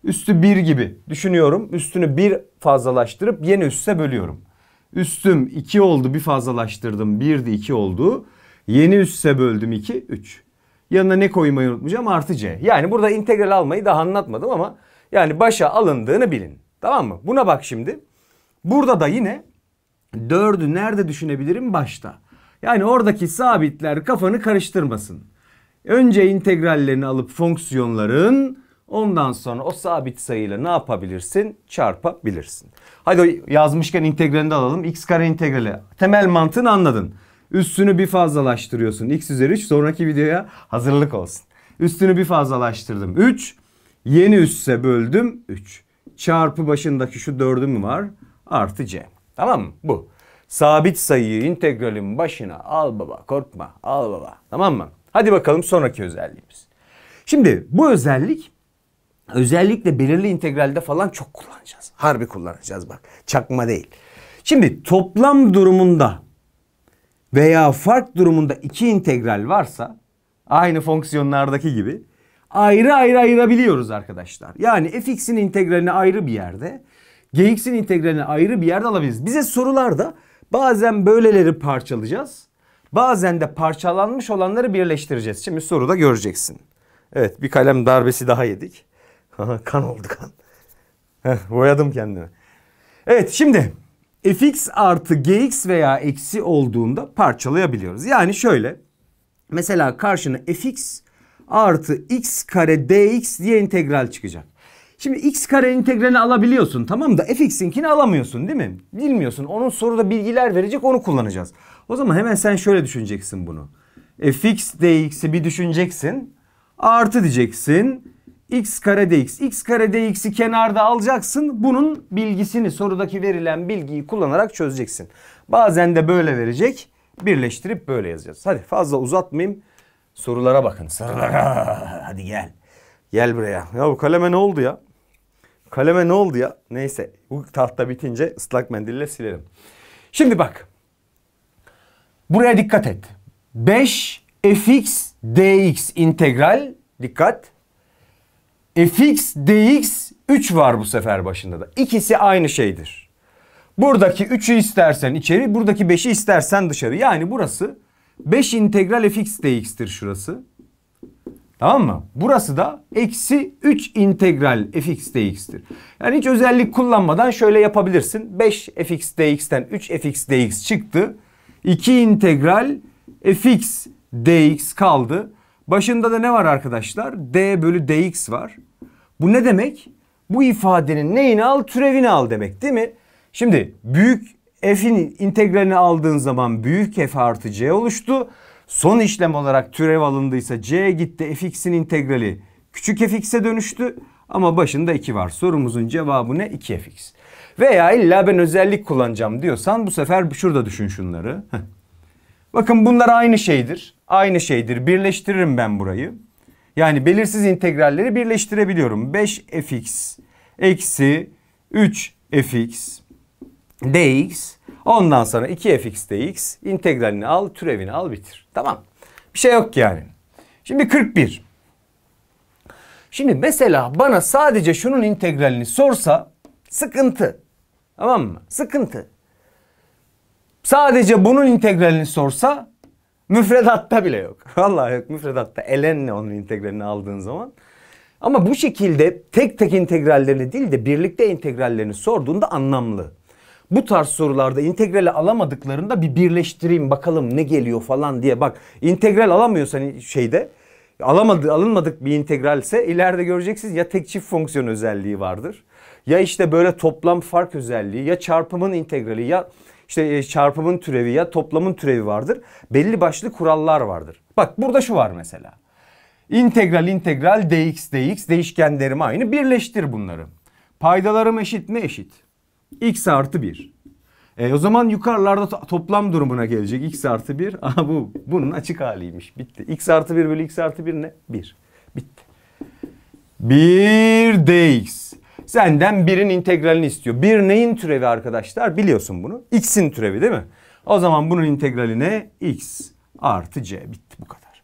üstü 1 gibi düşünüyorum. Üstünü 1 fazlalaştırıp yeni üste bölüyorum. Üstüm 2 oldu bir fazlalaştırdım. 1 de 2 oldu. Yeni üsse böldüm 2 3. Yanına ne koymayı unutmayacağım? Artı c. Yani burada integral almayı daha anlatmadım ama yani başa alındığını bilin. Tamam mı? Buna bak şimdi. Burada da yine 4'ü nerede düşünebilirim? Başta. Yani oradaki sabitler kafanı karıştırmasın. Önce integrallerini alıp fonksiyonların ondan sonra o sabit sayıyla ne yapabilirsin? Çarpabilirsin. Hadi yazmışken integralini de alalım. x kare integrali. Temel mantığını anladın. Üstünü bir fazlalaştırıyorsun. x üzeri 3 sonraki videoya hazırlık olsun. Üstünü bir fazlalaştırdım. 3. Yeni üsse böldüm 3. Çarpı başındaki şu dördüm var. Artı c. Tamam mı? Bu. Sabit sayıyı integralin başına al baba korkma al baba. Tamam mı? Hadi bakalım sonraki özelliğimiz. Şimdi bu özellik özellikle belirli integralde falan çok kullanacağız. Harbi kullanacağız bak. Çakma değil. Şimdi toplam durumunda veya fark durumunda iki integral varsa aynı fonksiyonlardaki gibi ayrı ayrı ayırabiliyoruz arkadaşlar. Yani fx'in integralini ayrı bir yerde, gx'in integralini ayrı bir yerde alabiliriz. Bize sorularda bazen böyleleri parçalayacağız. Bazen de parçalanmış olanları birleştireceğiz. Şimdi soruda göreceksin. Evet bir kalem darbesi daha yedik. Kan oldu kan. Heh, boyadım kendimi. Evet şimdi fx artı gx veya eksi olduğunda parçalayabiliyoruz. Yani şöyle. Mesela karşına fx artı x kare dx diye integral çıkacak. Şimdi x kare integralini alabiliyorsun tamam da fx'inkini alamıyorsun değil mi? Bilmiyorsun. Onun soruda bilgiler verecek onu kullanacağız. O zaman hemen sen şöyle düşüneceksin bunu. fx dx'i bir düşüneceksin. Artı diyeceksin. X kare dx. x kare dx'i kenarda alacaksın. Bunun bilgisini sorudaki verilen bilgiyi kullanarak çözeceksin. Bazen de böyle verecek. Birleştirip böyle yazacağız. Hadi fazla uzatmayayım. Sorulara bakın. Sorulara. Hadi gel. Gel buraya. Ya bu kaleme ne oldu ya? Kaleme ne oldu ya? Neyse bu tahta bitince ıslak mendille silerim. Şimdi bak. Buraya dikkat et. 5 fx dx integral dikkat. Fx dx 3 var bu sefer başında da. İkisi aynı şeydir. Buradaki 3'ü istersen içeri, buradaki 5'i istersen dışarı. Yani burası 5 integral fx dx'tir şurası. Tamam mı? Burası da eksi 3 integral fx dx'tir. Yani hiç özellik kullanmadan şöyle yapabilirsin. 5 fx dx'ten 3 fx dx çıktı. 2 integral fx dx kaldı. Başında da ne var arkadaşlar? d bölü dx var. Bu ne demek? Bu ifadenin neyini al? Türevini al demek değil mi? Şimdi büyük f'in integralini aldığın zaman büyük f artı c oluştu. Son işlem olarak türev alındıysa c gitti fx'in integrali küçük fx'e dönüştü. Ama başında 2 var. Sorumuzun cevabı ne? 2fx. Veya illa ben özellik kullanacağım diyorsan bu sefer şurada düşün şunları. Bakın bunlar aynı şeydir. Aynı şeydir. Birleştiririm ben burayı. Yani belirsiz integralleri birleştirebiliyorum. 5fx eksi 3fx dx ondan sonra 2fx dx integralini al türevini al bitir. Tamam. Bir şey yok yani. Şimdi 41. Şimdi mesela bana sadece şunun integralini sorsa sıkıntı. Tamam mı? Sıkıntı. Sadece bunun integralini sorsa müfredatta bile yok. Vallahi yok müfredatta. Elenle onun integralini aldığın zaman. Ama bu şekilde tek tek integrallerini değil de birlikte integrallerini sorduğunda anlamlı. Bu tarz sorularda integrali alamadıklarında bir birleştireyim bakalım ne geliyor falan diye bak. integral alamıyorsan şeyde alamadı alınmadık bir integralse ileride göreceksiniz ya tek çift fonksiyon özelliği vardır. Ya işte böyle toplam fark özelliği ya çarpımın integrali ya işte e, çarpımın türevi ya toplamın türevi vardır. Belli başlı kurallar vardır. Bak burada şu var mesela. İntegral integral dx dx değişkenlerim aynı birleştir bunları. Paydalarım eşit mi? Eşit. x artı 1. E, o zaman yukarılarda to- toplam durumuna gelecek x artı 1. Aha bu bunun açık haliymiş. Bitti. x artı 1 bölü x artı 1 ne? 1. Bitti. 1 dx. Senden birin integralini istiyor. Bir neyin türevi arkadaşlar? Biliyorsun bunu. X'in türevi değil mi? O zaman bunun integrali ne? X artı C. Bitti bu kadar.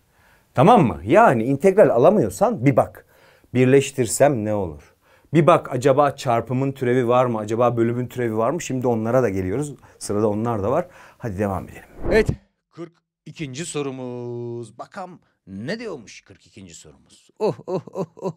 Tamam mı? Yani integral alamıyorsan bir bak. Birleştirsem ne olur? Bir bak acaba çarpımın türevi var mı? Acaba bölümün türevi var mı? Şimdi onlara da geliyoruz. Sırada onlar da var. Hadi devam edelim. Evet 42. sorumuz. Bakalım ne diyormuş 42. sorumuz. Oh oh oh oh.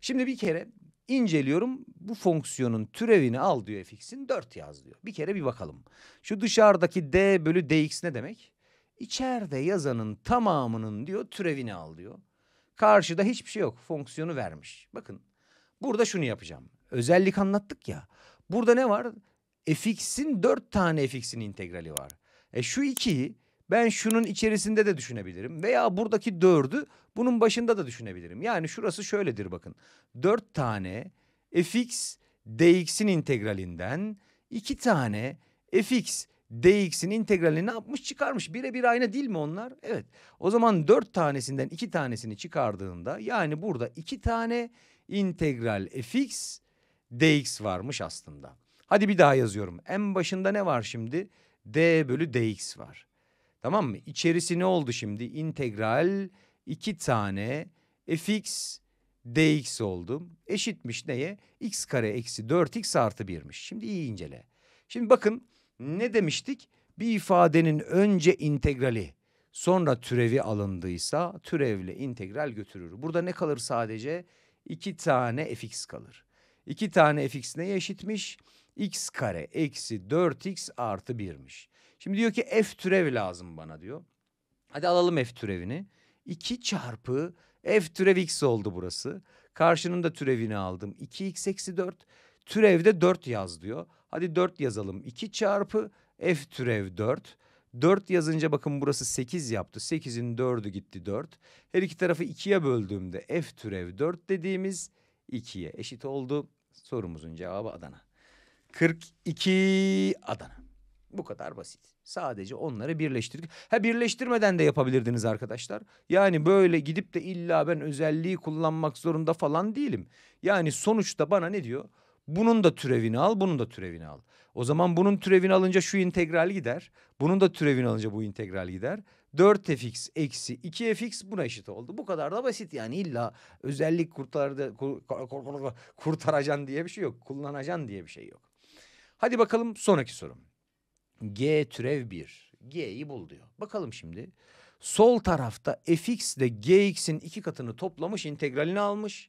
Şimdi bir kere inceliyorum. Bu fonksiyonun türevini al diyor fx'in 4 yaz diyor. Bir kere bir bakalım. Şu dışarıdaki d bölü dx ne demek? içeride yazanın tamamının diyor türevini al diyor. Karşıda hiçbir şey yok. Fonksiyonu vermiş. Bakın burada şunu yapacağım. Özellik anlattık ya. Burada ne var? fx'in dört tane fx'in integrali var. E şu ikiyi ben şunun içerisinde de düşünebilirim. Veya buradaki dördü bunun başında da düşünebilirim. Yani şurası şöyledir bakın. Dört tane fx dx'in integralinden iki tane fx dx'in integralini yapmış çıkarmış. Birebir aynı değil mi onlar? Evet. O zaman dört tanesinden iki tanesini çıkardığında yani burada iki tane integral fx dx varmış aslında. Hadi bir daha yazıyorum. En başında ne var şimdi? d bölü dx var. Tamam mı? İçerisi ne oldu şimdi? İntegral iki tane fx dx oldu. Eşitmiş neye? x kare eksi 4x artı 1'miş. Şimdi iyi incele. Şimdi bakın ne demiştik? Bir ifadenin önce integrali sonra türevi alındıysa türevle integral götürür. Burada ne kalır sadece? İki tane fx kalır. İki tane fx neye eşitmiş? x kare eksi 4x artı 1'miş. Şimdi diyor ki f türev lazım bana diyor. Hadi alalım f türevini. 2 çarpı f türev x oldu burası. Karşının da türevini aldım. 2x eksi 4. Türevde 4 yaz diyor. Hadi 4 yazalım. 2 çarpı f türev 4. 4 yazınca bakın burası 8 yaptı. 8'in 4'ü gitti 4. Her iki tarafı 2'ye böldüğümde f türev 4 dediğimiz 2'ye eşit oldu. Sorumuzun cevabı Adana. 42 Adana. Bu kadar basit. Sadece onları birleştirdik. Ha birleştirmeden de yapabilirdiniz arkadaşlar. Yani böyle gidip de illa ben özelliği kullanmak zorunda falan değilim. Yani sonuçta bana ne diyor? Bunun da türevini al, bunun da türevini al. O zaman bunun türevini alınca şu integral gider. Bunun da türevini alınca bu integral gider. 4fx eksi 2fx buna eşit oldu. Bu kadar da basit yani illa özellik kurtardı, diye bir şey yok. Kullanacaksın diye bir şey yok. Hadi bakalım sonraki sorum. G türev 1. G'yi bul diyor. Bakalım şimdi. Sol tarafta fx ile gx'in iki katını toplamış integralini almış.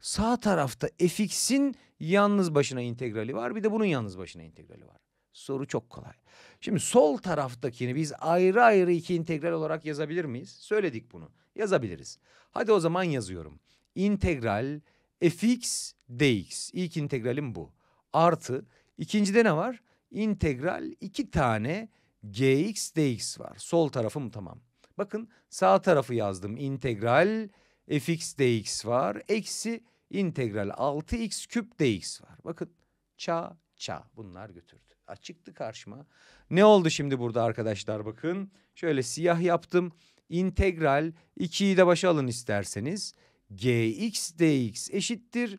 Sağ tarafta fx'in yalnız başına integrali var. Bir de bunun yalnız başına integrali var. Soru çok kolay. Şimdi sol taraftakini biz ayrı ayrı iki integral olarak yazabilir miyiz? Söyledik bunu. Yazabiliriz. Hadi o zaman yazıyorum. İntegral fx dx. İlk integralim bu. Artı ikincide ne var? İntegral iki tane gx dx var. Sol tarafım tamam. Bakın sağ tarafı yazdım. İntegral fx dx var. Eksi integral 6x küp dx var. Bakın ça ça bunlar götürdü. Çıktı karşıma. Ne oldu şimdi burada arkadaşlar bakın. Şöyle siyah yaptım. İntegral 2'yi de başa alın isterseniz. gx dx eşittir.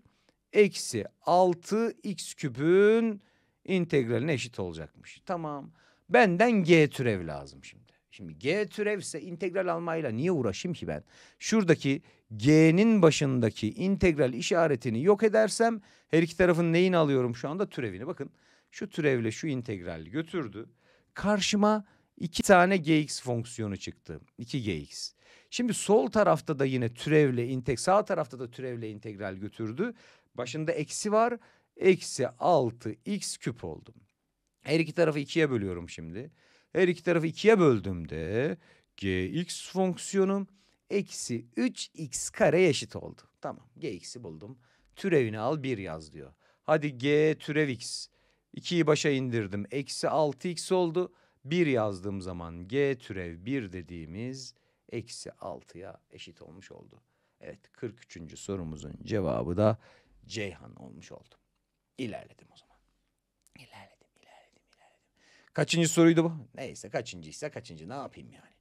Eksi 6x küpün integraline eşit olacakmış. Tamam. Benden g türev lazım şimdi. Şimdi g türev ise integral almayla niye uğraşayım ki ben? Şuradaki g'nin başındaki integral işaretini yok edersem her iki tarafın neyini alıyorum şu anda türevini. Bakın şu türevle şu integral götürdü. Karşıma iki tane gx fonksiyonu çıktı. 2gx. Şimdi sol tarafta da yine türevle integ sağ tarafta da türevle integral götürdü. Başında eksi var. Eksi 6 x küp oldum. Her iki tarafı ikiye bölüyorum şimdi. Her iki tarafı ikiye böldüğümde gx fonksiyonum eksi 3x kare eşit oldu. Tamam gx'i buldum. Türevini al 1 yaz diyor. Hadi g türev x. 2'yi başa indirdim. Eksi 6x oldu. 1 yazdığım zaman g türev 1 dediğimiz eksi 6'ya eşit olmuş oldu. Evet 43. sorumuzun cevabı da Ceyhan olmuş oldu. İlerledim o zaman. İlerledim, ilerledim, ilerledim. Kaçıncı soruydu bu? Neyse kaçıncıysa kaçıncı ne yapayım yani.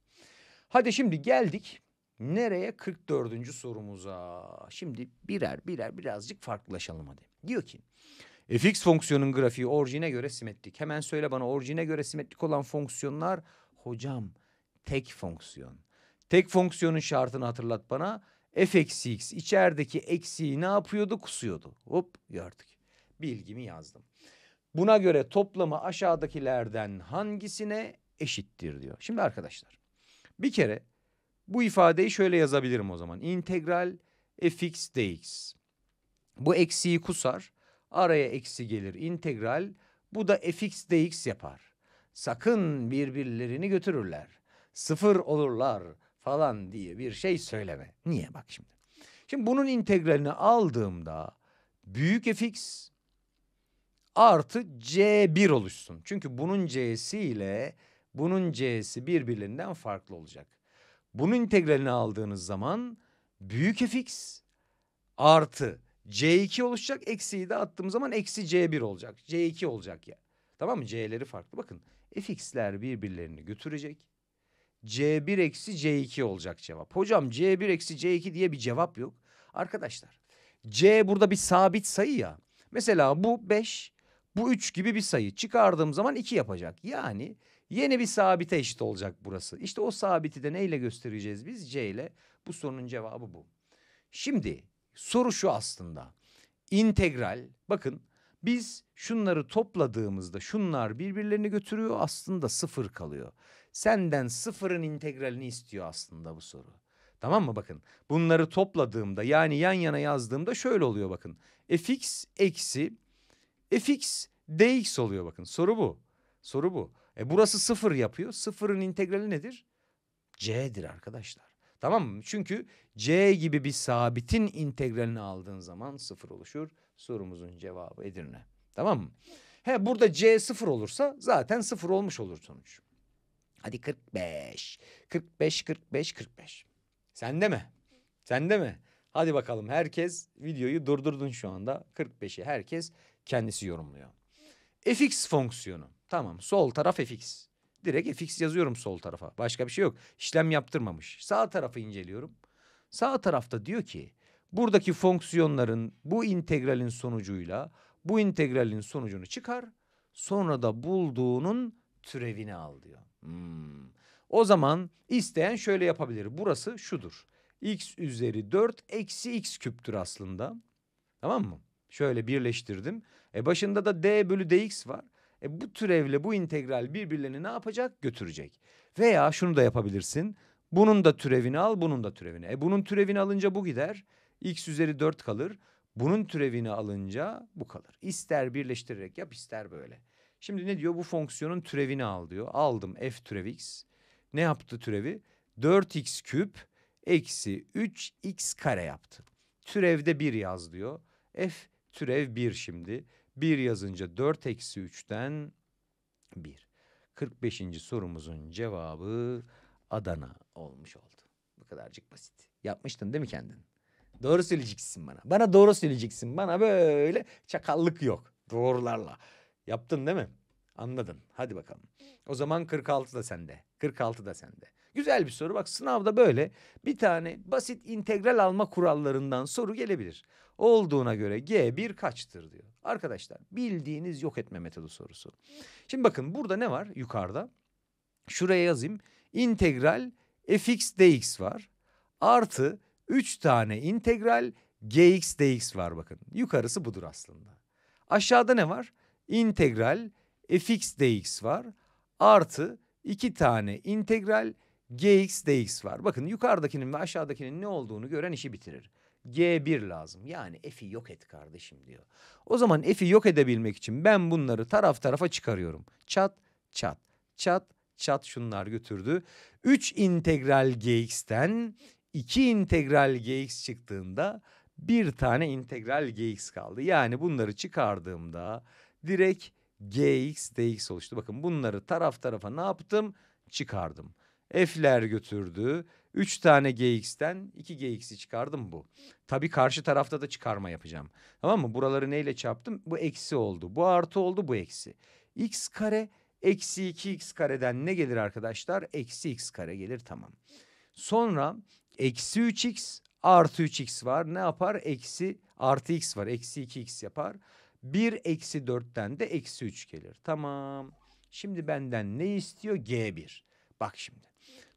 Hadi şimdi geldik nereye? 44. sorumuza. Şimdi birer birer birazcık farklılaşalım hadi. Diyor ki fx fonksiyonun grafiği orijine göre simetrik. Hemen söyle bana orijine göre simetrik olan fonksiyonlar hocam tek fonksiyon. Tek fonksiyonun şartını hatırlat bana. f eksi x içerideki eksiği ne yapıyordu? Kusuyordu. Hop gördük. Bilgimi yazdım. Buna göre toplamı aşağıdakilerden hangisine eşittir diyor. Şimdi arkadaşlar bir kere bu ifadeyi şöyle yazabilirim o zaman. İntegral fx dx. Bu eksiği kusar. Araya eksi gelir integral. Bu da fx dx yapar. Sakın birbirlerini götürürler. sıfır olurlar falan diye bir şey söyleme. Niye bak şimdi. Şimdi bunun integralini aldığımda büyük fx artı c1 oluşsun. Çünkü bunun c'si ile bunun c'si birbirlerinden farklı olacak. Bunun integralini aldığınız zaman büyük fx artı c2 oluşacak. Eksiyi de attığım zaman eksi c1 olacak. c2 olacak ya. Tamam mı? c'leri farklı. Bakın fx'ler birbirlerini götürecek. c1 eksi c2 olacak cevap. Hocam c1 eksi c2 diye bir cevap yok. Arkadaşlar c burada bir sabit sayı ya. Mesela bu 5 bu 3 gibi bir sayı çıkardığım zaman 2 yapacak. Yani yeni bir sabite eşit olacak burası. İşte o sabiti de neyle göstereceğiz biz? C ile. Bu sorunun cevabı bu. Şimdi soru şu aslında. İntegral bakın biz şunları topladığımızda şunlar birbirlerini götürüyor aslında sıfır kalıyor. Senden sıfırın integralini istiyor aslında bu soru. Tamam mı bakın bunları topladığımda yani yan yana yazdığımda şöyle oluyor bakın. fx eksi fx dx oluyor bakın soru bu. Soru bu. E burası sıfır yapıyor. Sıfırın integrali nedir? c'dir arkadaşlar. Tamam mı? Çünkü c gibi bir sabitin integralini aldığın zaman sıfır oluşur. Sorumuzun cevabı Edirne. Tamam mı? He burada c sıfır olursa zaten sıfır olmuş olur sonuç. Hadi 45. 45, 45, 45. Sende mi? Sende mi? Hadi bakalım herkes videoyu durdurdun şu anda. 45'i herkes kendisi yorumluyor. fx fonksiyonu. Tamam sol taraf fx. Direkt fx yazıyorum sol tarafa. Başka bir şey yok. İşlem yaptırmamış. Sağ tarafı inceliyorum. Sağ tarafta diyor ki buradaki fonksiyonların bu integralin sonucuyla bu integralin sonucunu çıkar. Sonra da bulduğunun türevini al diyor. Hmm. O zaman isteyen şöyle yapabilir. Burası şudur. x üzeri 4 eksi x küptür aslında. Tamam mı? Şöyle birleştirdim. E başında da d bölü dx var. E bu türevle bu integral birbirlerini ne yapacak? Götürecek. Veya şunu da yapabilirsin. Bunun da türevini al, bunun da türevini. E bunun türevini alınca bu gider. x üzeri 4 kalır. Bunun türevini alınca bu kalır. İster birleştirerek yap, ister böyle. Şimdi ne diyor? Bu fonksiyonun türevini al diyor. Aldım f türev x. Ne yaptı türevi? 4x küp eksi 3x kare yaptı. Türevde 1 yaz diyor. F türev 1 şimdi. 1 yazınca 4 eksi 3'ten 1. 45. sorumuzun cevabı Adana olmuş oldu. Bu kadarcık basit. Yapmıştın değil mi kendin? Doğru söyleyeceksin bana. Bana doğru söyleyeceksin. Bana böyle çakallık yok. Doğrularla. Yaptın değil mi? Anladın. Hadi bakalım. O zaman 46 da sende. 46 da sende. Güzel bir soru. Bak sınavda böyle bir tane basit integral alma kurallarından soru gelebilir. Olduğuna göre G1 kaçtır diyor. Arkadaşlar bildiğiniz yok etme metodu sorusu. Şimdi bakın burada ne var yukarıda? Şuraya yazayım. İntegral fx dx var. Artı 3 tane integral gx dx var bakın. Yukarısı budur aslında. Aşağıda ne var? İntegral fx dx var. Artı 2 tane integral gx dx var. Bakın yukarıdakinin ve aşağıdakinin ne olduğunu gören işi bitirir. G1 lazım. Yani f'i yok et kardeşim diyor. O zaman f'i yok edebilmek için ben bunları taraf tarafa çıkarıyorum. Çat, çat, çat, çat şunlar götürdü. 3 integral gx'ten 2 integral gx çıktığında bir tane integral gx kaldı. Yani bunları çıkardığımda direkt gx dx oluştu. Bakın bunları taraf tarafa ne yaptım? Çıkardım. F'ler götürdü. 3 tane gx'ten 2 gx'i çıkardım bu. Tabii karşı tarafta da çıkarma yapacağım. Tamam mı? Buraları neyle çarptım? Bu eksi oldu. Bu artı oldu bu eksi. x kare eksi 2x kareden ne gelir arkadaşlar? Eksi x kare gelir tamam. Sonra eksi 3x artı 3x var. Ne yapar? Eksi artı x var. Eksi 2x yapar. 1 eksi 4'ten de eksi 3 gelir. Tamam. Şimdi benden ne istiyor? G1. Bak şimdi.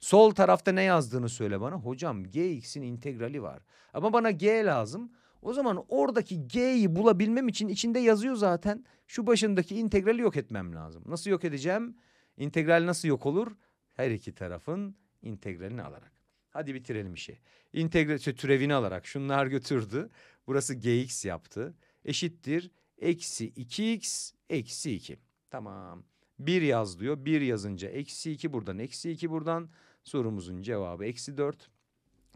Sol tarafta ne yazdığını söyle bana. Hocam gx'in integrali var. Ama bana g lazım. O zaman oradaki g'yi bulabilmem için içinde yazıyor zaten. Şu başındaki integrali yok etmem lazım. Nasıl yok edeceğim? İntegral nasıl yok olur? Her iki tarafın integralini alarak. Hadi bitirelim işi. İntegral şey, türevini alarak şunlar götürdü. Burası gx yaptı. Eşittir eksi 2x eksi 2. Tamam. 1 yaz diyor. 1 yazınca eksi 2 buradan eksi 2 buradan. Sorumuzun cevabı eksi 4.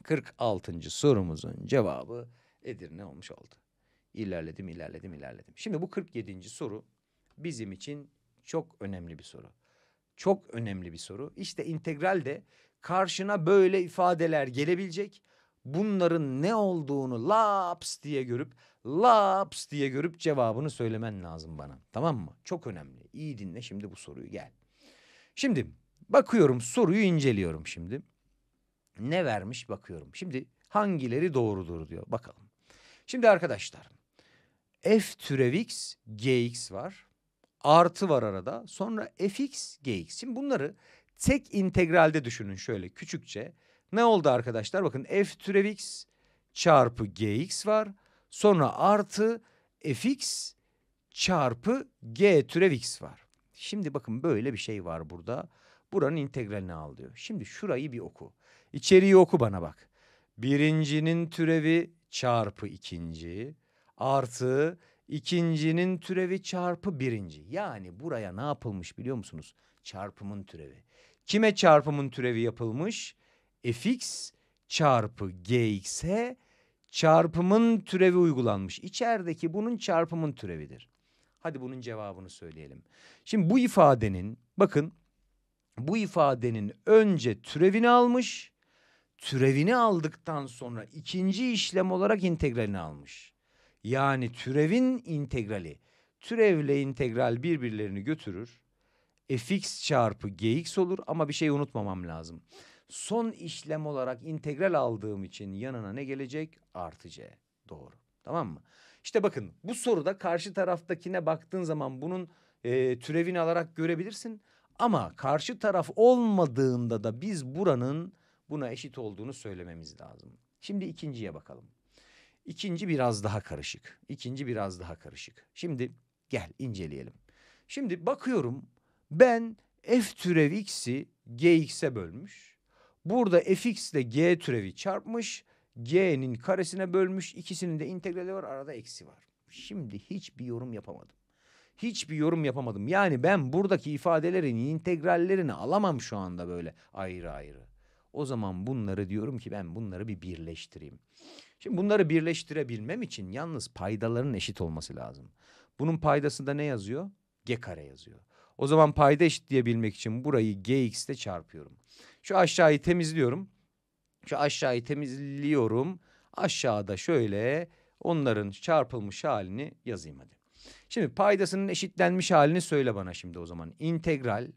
46. sorumuzun cevabı Edirne olmuş oldu. İlerledim, ilerledim, ilerledim. Şimdi bu 47. soru bizim için çok önemli bir soru. Çok önemli bir soru. İşte integralde karşına böyle ifadeler gelebilecek. Bunların ne olduğunu laps diye görüp laps diye görüp cevabını söylemen lazım bana. Tamam mı? Çok önemli. İyi dinle şimdi bu soruyu gel. Şimdi bakıyorum soruyu inceliyorum şimdi. Ne vermiş bakıyorum. Şimdi hangileri doğrudur diyor. Bakalım. Şimdi arkadaşlar f türev x gx var. Artı var arada. Sonra fx gx. Şimdi bunları tek integralde düşünün şöyle küçükçe. Ne oldu arkadaşlar? Bakın f türev x çarpı gx var. Sonra artı fx çarpı g türev x var. Şimdi bakın böyle bir şey var burada. Buranın integralini al diyor. Şimdi şurayı bir oku. İçeriği oku bana bak. Birincinin türevi çarpı ikinci artı ikincinin türevi çarpı birinci. Yani buraya ne yapılmış biliyor musunuz? Çarpımın türevi. Kime çarpımın türevi yapılmış? fx çarpı gx'e çarpımın türevi uygulanmış. İçerideki bunun çarpımın türevidir. Hadi bunun cevabını söyleyelim. Şimdi bu ifadenin bakın bu ifadenin önce türevini almış. Türevini aldıktan sonra ikinci işlem olarak integralini almış. Yani türevin integrali. Türevle integral birbirlerini götürür. fx çarpı gx olur ama bir şey unutmamam lazım. Son işlem olarak integral aldığım için yanına ne gelecek? Artı c. Doğru. Tamam mı? İşte bakın bu soruda karşı taraftakine baktığın zaman bunun e, türevini alarak görebilirsin. Ama karşı taraf olmadığında da biz buranın buna eşit olduğunu söylememiz lazım. Şimdi ikinciye bakalım. İkinci biraz daha karışık. İkinci biraz daha karışık. Şimdi gel inceleyelim. Şimdi bakıyorum ben f türev x'i gx'e bölmüş. Burada fx ile g türevi çarpmış. G'nin karesine bölmüş. İkisinin de integrali var arada eksi var. Şimdi hiçbir yorum yapamadım. Hiçbir yorum yapamadım. Yani ben buradaki ifadelerin integrallerini alamam şu anda böyle ayrı ayrı. O zaman bunları diyorum ki ben bunları bir birleştireyim. Şimdi bunları birleştirebilmem için yalnız paydaların eşit olması lazım. Bunun paydasında ne yazıyor? G kare yazıyor. O zaman payda eşitleyebilmek için burayı gx ile çarpıyorum. Şu aşağıyı temizliyorum. Şu aşağıyı temizliyorum. Aşağıda şöyle onların çarpılmış halini yazayım hadi. Şimdi paydasının eşitlenmiş halini söyle bana şimdi o zaman. İntegral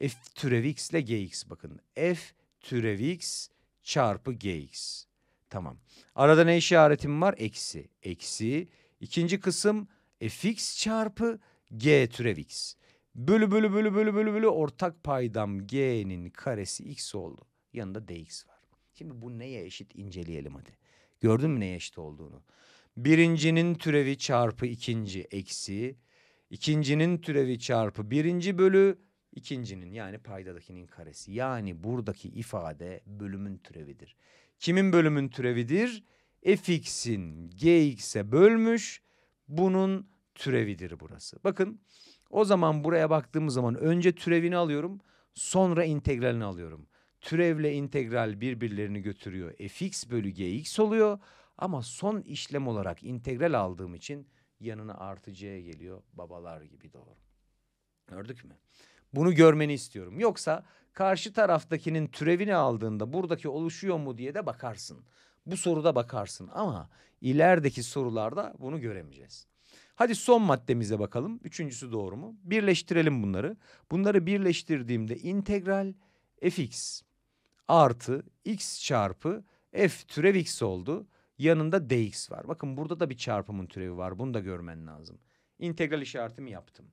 f türev x ile gx bakın. f türev x çarpı gx. Tamam. Arada ne işaretim var? Eksi. Eksi. İkinci kısım fx çarpı g türev x. Bölü bölü bölü bölü bölü bölü ortak paydam g'nin karesi x oldu. Yanında dx var. Şimdi bu neye eşit inceleyelim hadi. Gördün mü neye eşit olduğunu? Birincinin türevi çarpı ikinci eksi. ikincinin türevi çarpı birinci bölü ikincinin yani paydadakinin karesi. Yani buradaki ifade bölümün türevidir. Kimin bölümün türevidir? fx'in gx'e bölmüş. Bunun türevidir burası. Bakın o zaman buraya baktığımız zaman önce türevini alıyorum. Sonra integralini alıyorum. Türevle integral birbirlerini götürüyor. fx bölü gx oluyor. Ama son işlem olarak integral aldığım için yanına artı c geliyor. Babalar gibi doğru. Gördük mü? Bunu görmeni istiyorum. Yoksa karşı taraftakinin türevini aldığında buradaki oluşuyor mu diye de bakarsın. Bu soruda bakarsın ama ilerideki sorularda bunu göremeyeceğiz. Hadi son maddemize bakalım. Üçüncüsü doğru mu? Birleştirelim bunları. Bunları birleştirdiğimde integral fx artı x çarpı f türev x oldu. Yanında dx var. Bakın burada da bir çarpımın türevi var. Bunu da görmen lazım. İntegral işaretimi yaptım.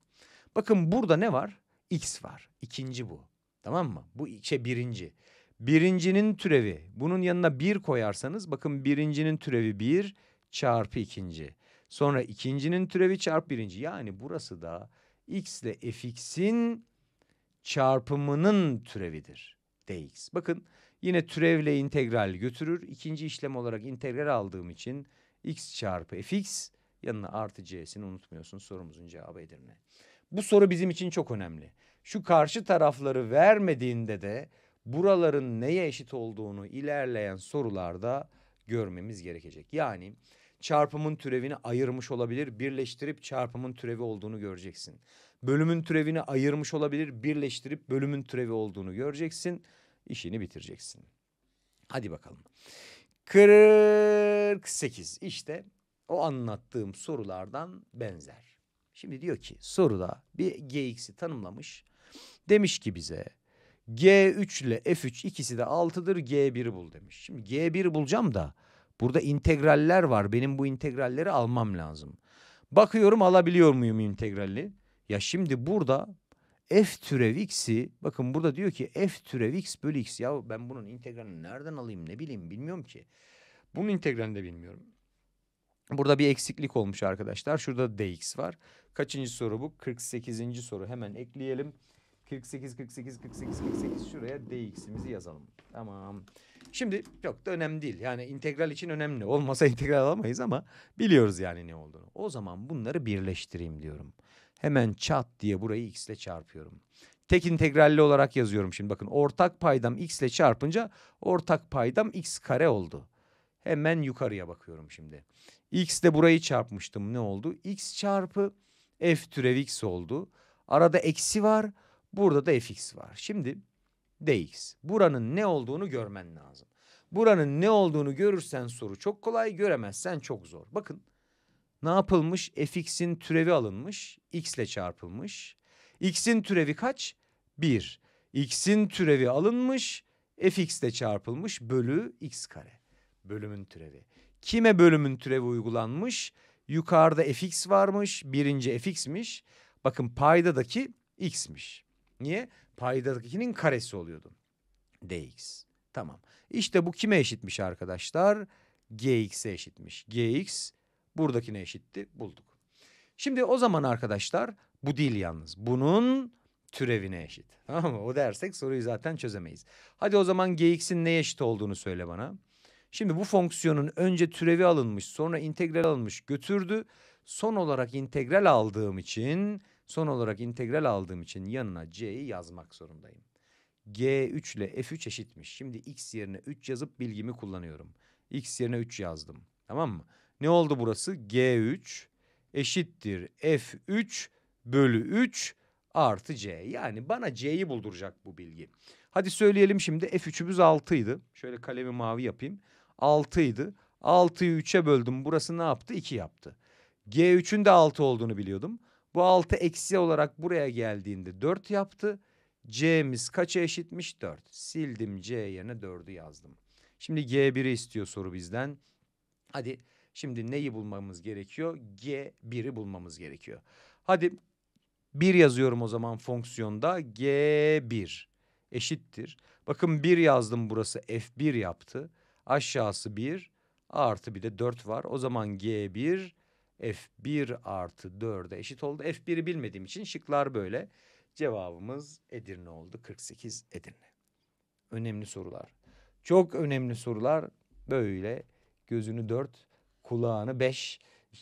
Bakın burada ne var? x var. İkinci bu. Tamam mı? Bu şey birinci. Birincinin türevi. Bunun yanına bir koyarsanız bakın birincinin türevi bir çarpı ikinci. Sonra ikincinin türevi çarpı birinci. Yani burası da x ile fx'in çarpımının türevidir. dx. Bakın yine türevle integral götürür. İkinci işlem olarak integral aldığım için x çarpı fx yanına artı c'sini unutmuyorsun. Sorumuzun cevabı Edirne. Bu soru bizim için çok önemli. Şu karşı tarafları vermediğinde de buraların neye eşit olduğunu ilerleyen sorularda görmemiz gerekecek. Yani çarpımın türevini ayırmış olabilir, birleştirip çarpımın türevi olduğunu göreceksin. Bölümün türevini ayırmış olabilir, birleştirip bölümün türevi olduğunu göreceksin. İşini bitireceksin. Hadi bakalım. 48 işte o anlattığım sorulardan benzer. Şimdi diyor ki soruda bir gx'i tanımlamış. Demiş ki bize G3 ile F3 ikisi de 6'dır G1'i bul demiş. Şimdi G1'i bulacağım da burada integraller var. Benim bu integralleri almam lazım. Bakıyorum alabiliyor muyum integrali? Ya şimdi burada f türev x'i bakın burada diyor ki f türev x bölü x. Ya ben bunun integralini nereden alayım ne bileyim bilmiyorum ki. Bunun integralini de bilmiyorum. Burada bir eksiklik olmuş arkadaşlar. Şurada dx var. Kaçıncı soru bu? 48. soru. Hemen ekleyelim. 48, 48, 48, 48 şuraya dx'imizi yazalım. Tamam. Şimdi çok da önemli değil. Yani integral için önemli. Olmasa integral alamayız ama biliyoruz yani ne olduğunu. O zaman bunları birleştireyim diyorum. Hemen çat diye burayı x ile çarpıyorum. Tek integralli olarak yazıyorum şimdi. Bakın ortak paydam x ile çarpınca ortak paydam x kare oldu. Hemen yukarıya bakıyorum şimdi. X de burayı çarpmıştım. Ne oldu? X çarpı f türev x oldu. Arada eksi var. Burada da fx var. Şimdi dx. Buranın ne olduğunu görmen lazım. Buranın ne olduğunu görürsen soru çok kolay, göremezsen çok zor. Bakın ne yapılmış? fx'in türevi alınmış, x ile çarpılmış. x'in türevi kaç? 1. x'in türevi alınmış, fx ile çarpılmış bölü x kare. Bölümün türevi. Kime bölümün türevi uygulanmış? Yukarıda fx varmış, birinci fx'miş. Bakın paydadaki x'miş. Niye? Paydadakinin karesi oluyordu. dx. Tamam. İşte bu kime eşitmiş arkadaşlar? gx'e eşitmiş. gx buradakine eşitti. Bulduk. Şimdi o zaman arkadaşlar bu değil yalnız. Bunun türevine eşit. Tamam mı? O dersek soruyu zaten çözemeyiz. Hadi o zaman gx'in neye eşit olduğunu söyle bana. Şimdi bu fonksiyonun önce türevi alınmış sonra integral alınmış götürdü. Son olarak integral aldığım için son olarak integral aldığım için yanına c'yi yazmak zorundayım. G3 ile F3 eşitmiş. Şimdi x yerine 3 yazıp bilgimi kullanıyorum. x yerine 3 yazdım. Tamam mı? Ne oldu burası? G3 eşittir F3 bölü 3 artı C. Yani bana C'yi bulduracak bu bilgi. Hadi söyleyelim şimdi F3'ümüz 6 idi. Şöyle kalemi mavi yapayım. 6 idi. 6'yı 3'e böldüm. Burası ne yaptı? 2 yaptı. G3'ün de 6 olduğunu biliyordum. Bu 6 eksi olarak buraya geldiğinde 4 yaptı. C'miz kaça eşitmiş? 4. Sildim C yerine 4'ü yazdım. Şimdi G1'i istiyor soru bizden. Hadi şimdi neyi bulmamız gerekiyor? G1'i bulmamız gerekiyor. Hadi 1 yazıyorum o zaman fonksiyonda. G1 eşittir. Bakın 1 yazdım burası F1 yaptı. Aşağısı 1 artı bir de 4 var. O zaman G1 F1 artı 4'e eşit oldu. F1'i bilmediğim için şıklar böyle. Cevabımız Edirne oldu. 48 Edirne. Önemli sorular. Çok önemli sorular böyle gözünü dört, kulağını beş.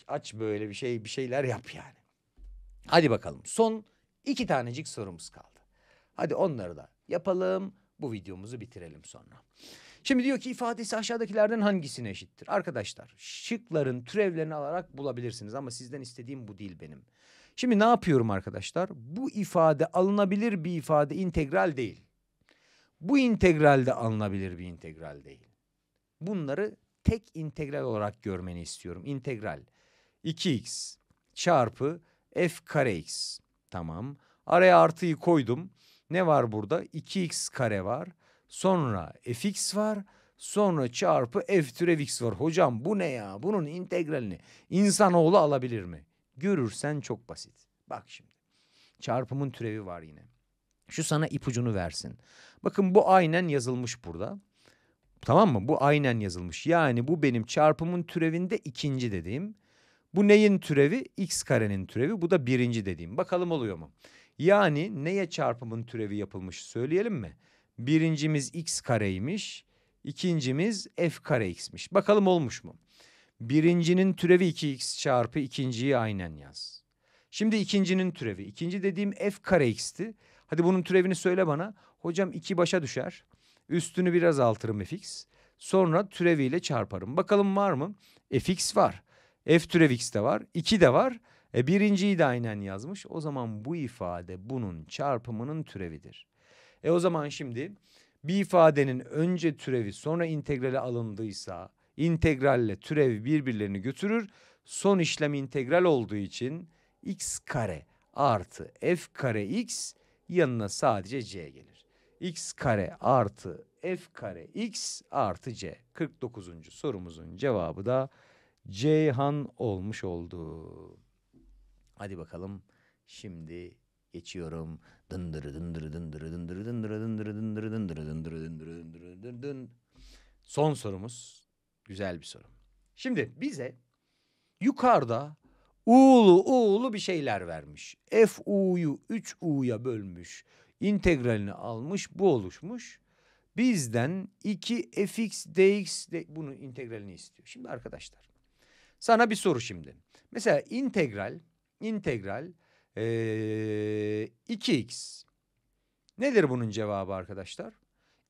Aç böyle bir şey bir şeyler yap yani. Hadi bakalım son iki tanecik sorumuz kaldı. Hadi onları da yapalım. Bu videomuzu bitirelim sonra. Şimdi diyor ki ifadesi aşağıdakilerden hangisine eşittir? Arkadaşlar şıkların türevlerini alarak bulabilirsiniz ama sizden istediğim bu değil benim. Şimdi ne yapıyorum arkadaşlar? Bu ifade alınabilir bir ifade integral değil. Bu integral de alınabilir bir integral değil. Bunları tek integral olarak görmeni istiyorum. İntegral 2x çarpı f kare x. Tamam. Araya artıyı koydum. Ne var burada? 2x kare var. Sonra fx var. Sonra çarpı f türev x var. Hocam bu ne ya? Bunun integralini insanoğlu alabilir mi? Görürsen çok basit. Bak şimdi. Çarpımın türevi var yine. Şu sana ipucunu versin. Bakın bu aynen yazılmış burada. Tamam mı? Bu aynen yazılmış. Yani bu benim çarpımın türevinde ikinci dediğim. Bu neyin türevi? X karenin türevi. Bu da birinci dediğim. Bakalım oluyor mu? Yani neye çarpımın türevi yapılmış söyleyelim mi? Birincimiz x kareymiş. ikincimiz f kare x'miş. Bakalım olmuş mu? Birincinin türevi 2x çarpı ikinciyi aynen yaz. Şimdi ikincinin türevi. İkinci dediğim f kare x'ti. Hadi bunun türevini söyle bana. Hocam 2 başa düşer. Üstünü bir azaltırım fx. Sonra türeviyle çarparım. Bakalım var mı? fx var. f türev x de var. 2 de var. E birinciyi de aynen yazmış. O zaman bu ifade bunun çarpımının türevidir. E o zaman şimdi bir ifadenin önce türevi sonra integrale alındıysa integralle türev birbirlerini götürür. Son işlem integral olduğu için x kare artı f kare x yanına sadece c gelir. X kare artı f kare x artı c. 49. sorumuzun cevabı da Ceyhan olmuş oldu. Hadi bakalım şimdi geçiyorum. Dındırı dındırı dındırı dındırı dındırı dındırı dındırı dındırı dındırı dındırı dındırı dındırı dın. Son sorumuz güzel bir soru. Şimdi bize yukarıda u'lu u'lu bir şeyler vermiş. F u'yu 3 u'ya bölmüş. İntegralini almış bu oluşmuş. Bizden 2 fx dx de bunun integralini istiyor. Şimdi arkadaşlar sana bir soru şimdi. Mesela integral integral ee, 2x. Nedir bunun cevabı arkadaşlar?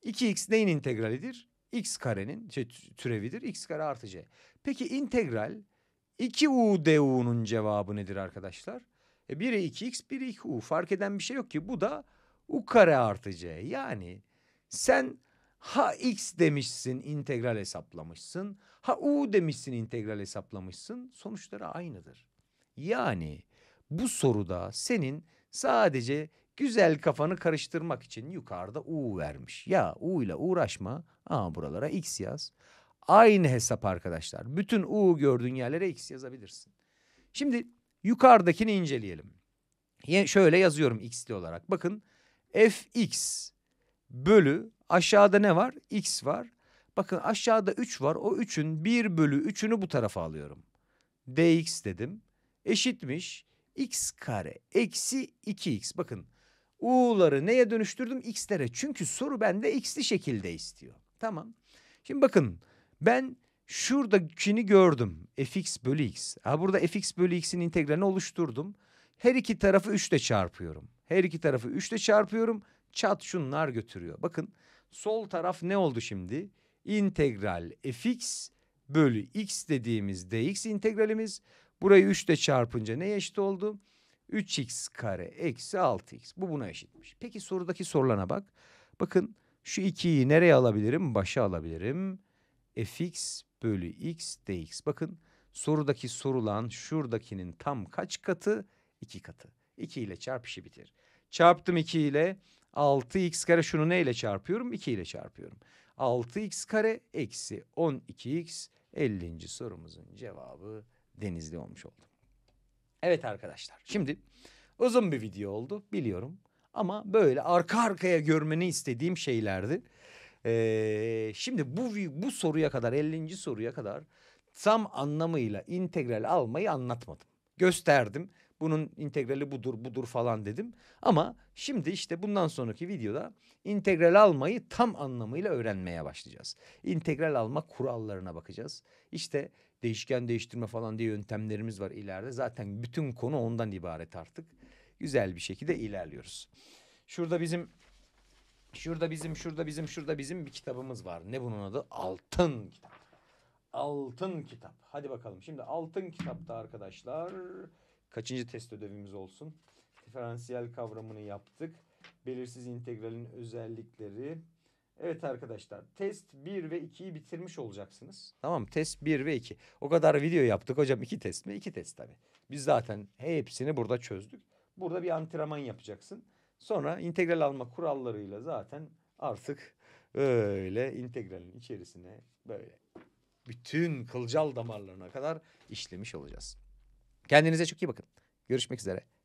2x neyin integralidir? x karenin şey, türevidir. x kare artı c. Peki integral 2u du'nun cevabı nedir arkadaşlar? E biri 2x biri 2u. Fark eden bir şey yok ki. Bu da u kare artı c. Yani sen ha x demişsin integral hesaplamışsın. Ha u demişsin integral hesaplamışsın. Sonuçları aynıdır. Yani bu soruda senin sadece güzel kafanı karıştırmak için yukarıda u vermiş. Ya u ile uğraşma. Aa buralara x yaz. Aynı hesap arkadaşlar. Bütün u gördüğün yerlere x yazabilirsin. Şimdi yukarıdakini inceleyelim. Ye- Şöyle yazıyorum x'li olarak. Bakın fx bölü aşağıda ne var? x var. Bakın aşağıda 3 var. O 3'ün 1 bölü 3'ünü bu tarafa alıyorum. dx dedim. Eşitmiş x kare eksi 2x. Bakın u'ları neye dönüştürdüm? x'lere. Çünkü soru bende x'li şekilde istiyor. Tamam. Şimdi bakın ben şuradakini gördüm. fx bölü x. Ha burada fx bölü x'in integralini oluşturdum. Her iki tarafı 3 ile çarpıyorum. Her iki tarafı 3 ile çarpıyorum. Çat şunlar götürüyor. Bakın sol taraf ne oldu şimdi? İntegral fx bölü x dediğimiz dx integralimiz. Burayı 3 ile çarpınca ne eşit oldu? 3x kare eksi 6x. Bu buna eşitmiş. Peki sorudaki sorularına bak. Bakın şu 2'yi nereye alabilirim? Başa alabilirim. fx bölü x dx. Bakın sorudaki sorulan şuradakinin tam kaç katı? 2 katı. 2 ile çarp işi bitir. Çarptım 2 ile 6x kare şunu neyle çarpıyorum? 2 ile çarpıyorum. 6x kare eksi 12x 50. sorumuzun cevabı denizli olmuş oldu. Evet arkadaşlar şimdi uzun bir video oldu biliyorum. Ama böyle arka arkaya görmeni istediğim şeylerdi. Ee, şimdi bu bu soruya kadar 50. soruya kadar tam anlamıyla integral almayı anlatmadım. Gösterdim. Bunun integrali budur budur falan dedim. Ama şimdi işte bundan sonraki videoda integral almayı tam anlamıyla öğrenmeye başlayacağız. İntegral alma kurallarına bakacağız. İşte değişken değiştirme falan diye yöntemlerimiz var ileride. Zaten bütün konu ondan ibaret artık. Güzel bir şekilde ilerliyoruz. Şurada bizim şurada bizim şurada bizim şurada bizim bir kitabımız var. Ne bunun adı? Altın kitap. Altın kitap. Hadi bakalım. Şimdi altın kitapta arkadaşlar kaçıncı test ödevimiz olsun? Diferansiyel kavramını yaptık. Belirsiz integralin özellikleri. Evet arkadaşlar test 1 ve 2'yi bitirmiş olacaksınız. Tamam? Test 1 ve 2. O kadar video yaptık hocam 2 test mi? 2 test tabii. Biz zaten hepsini burada çözdük. Burada bir antrenman yapacaksın. Sonra integral alma kurallarıyla zaten artık öyle integralin içerisine böyle bütün kılcal damarlarına kadar işlemiş olacağız. Kendinize çok iyi bakın. Görüşmek üzere.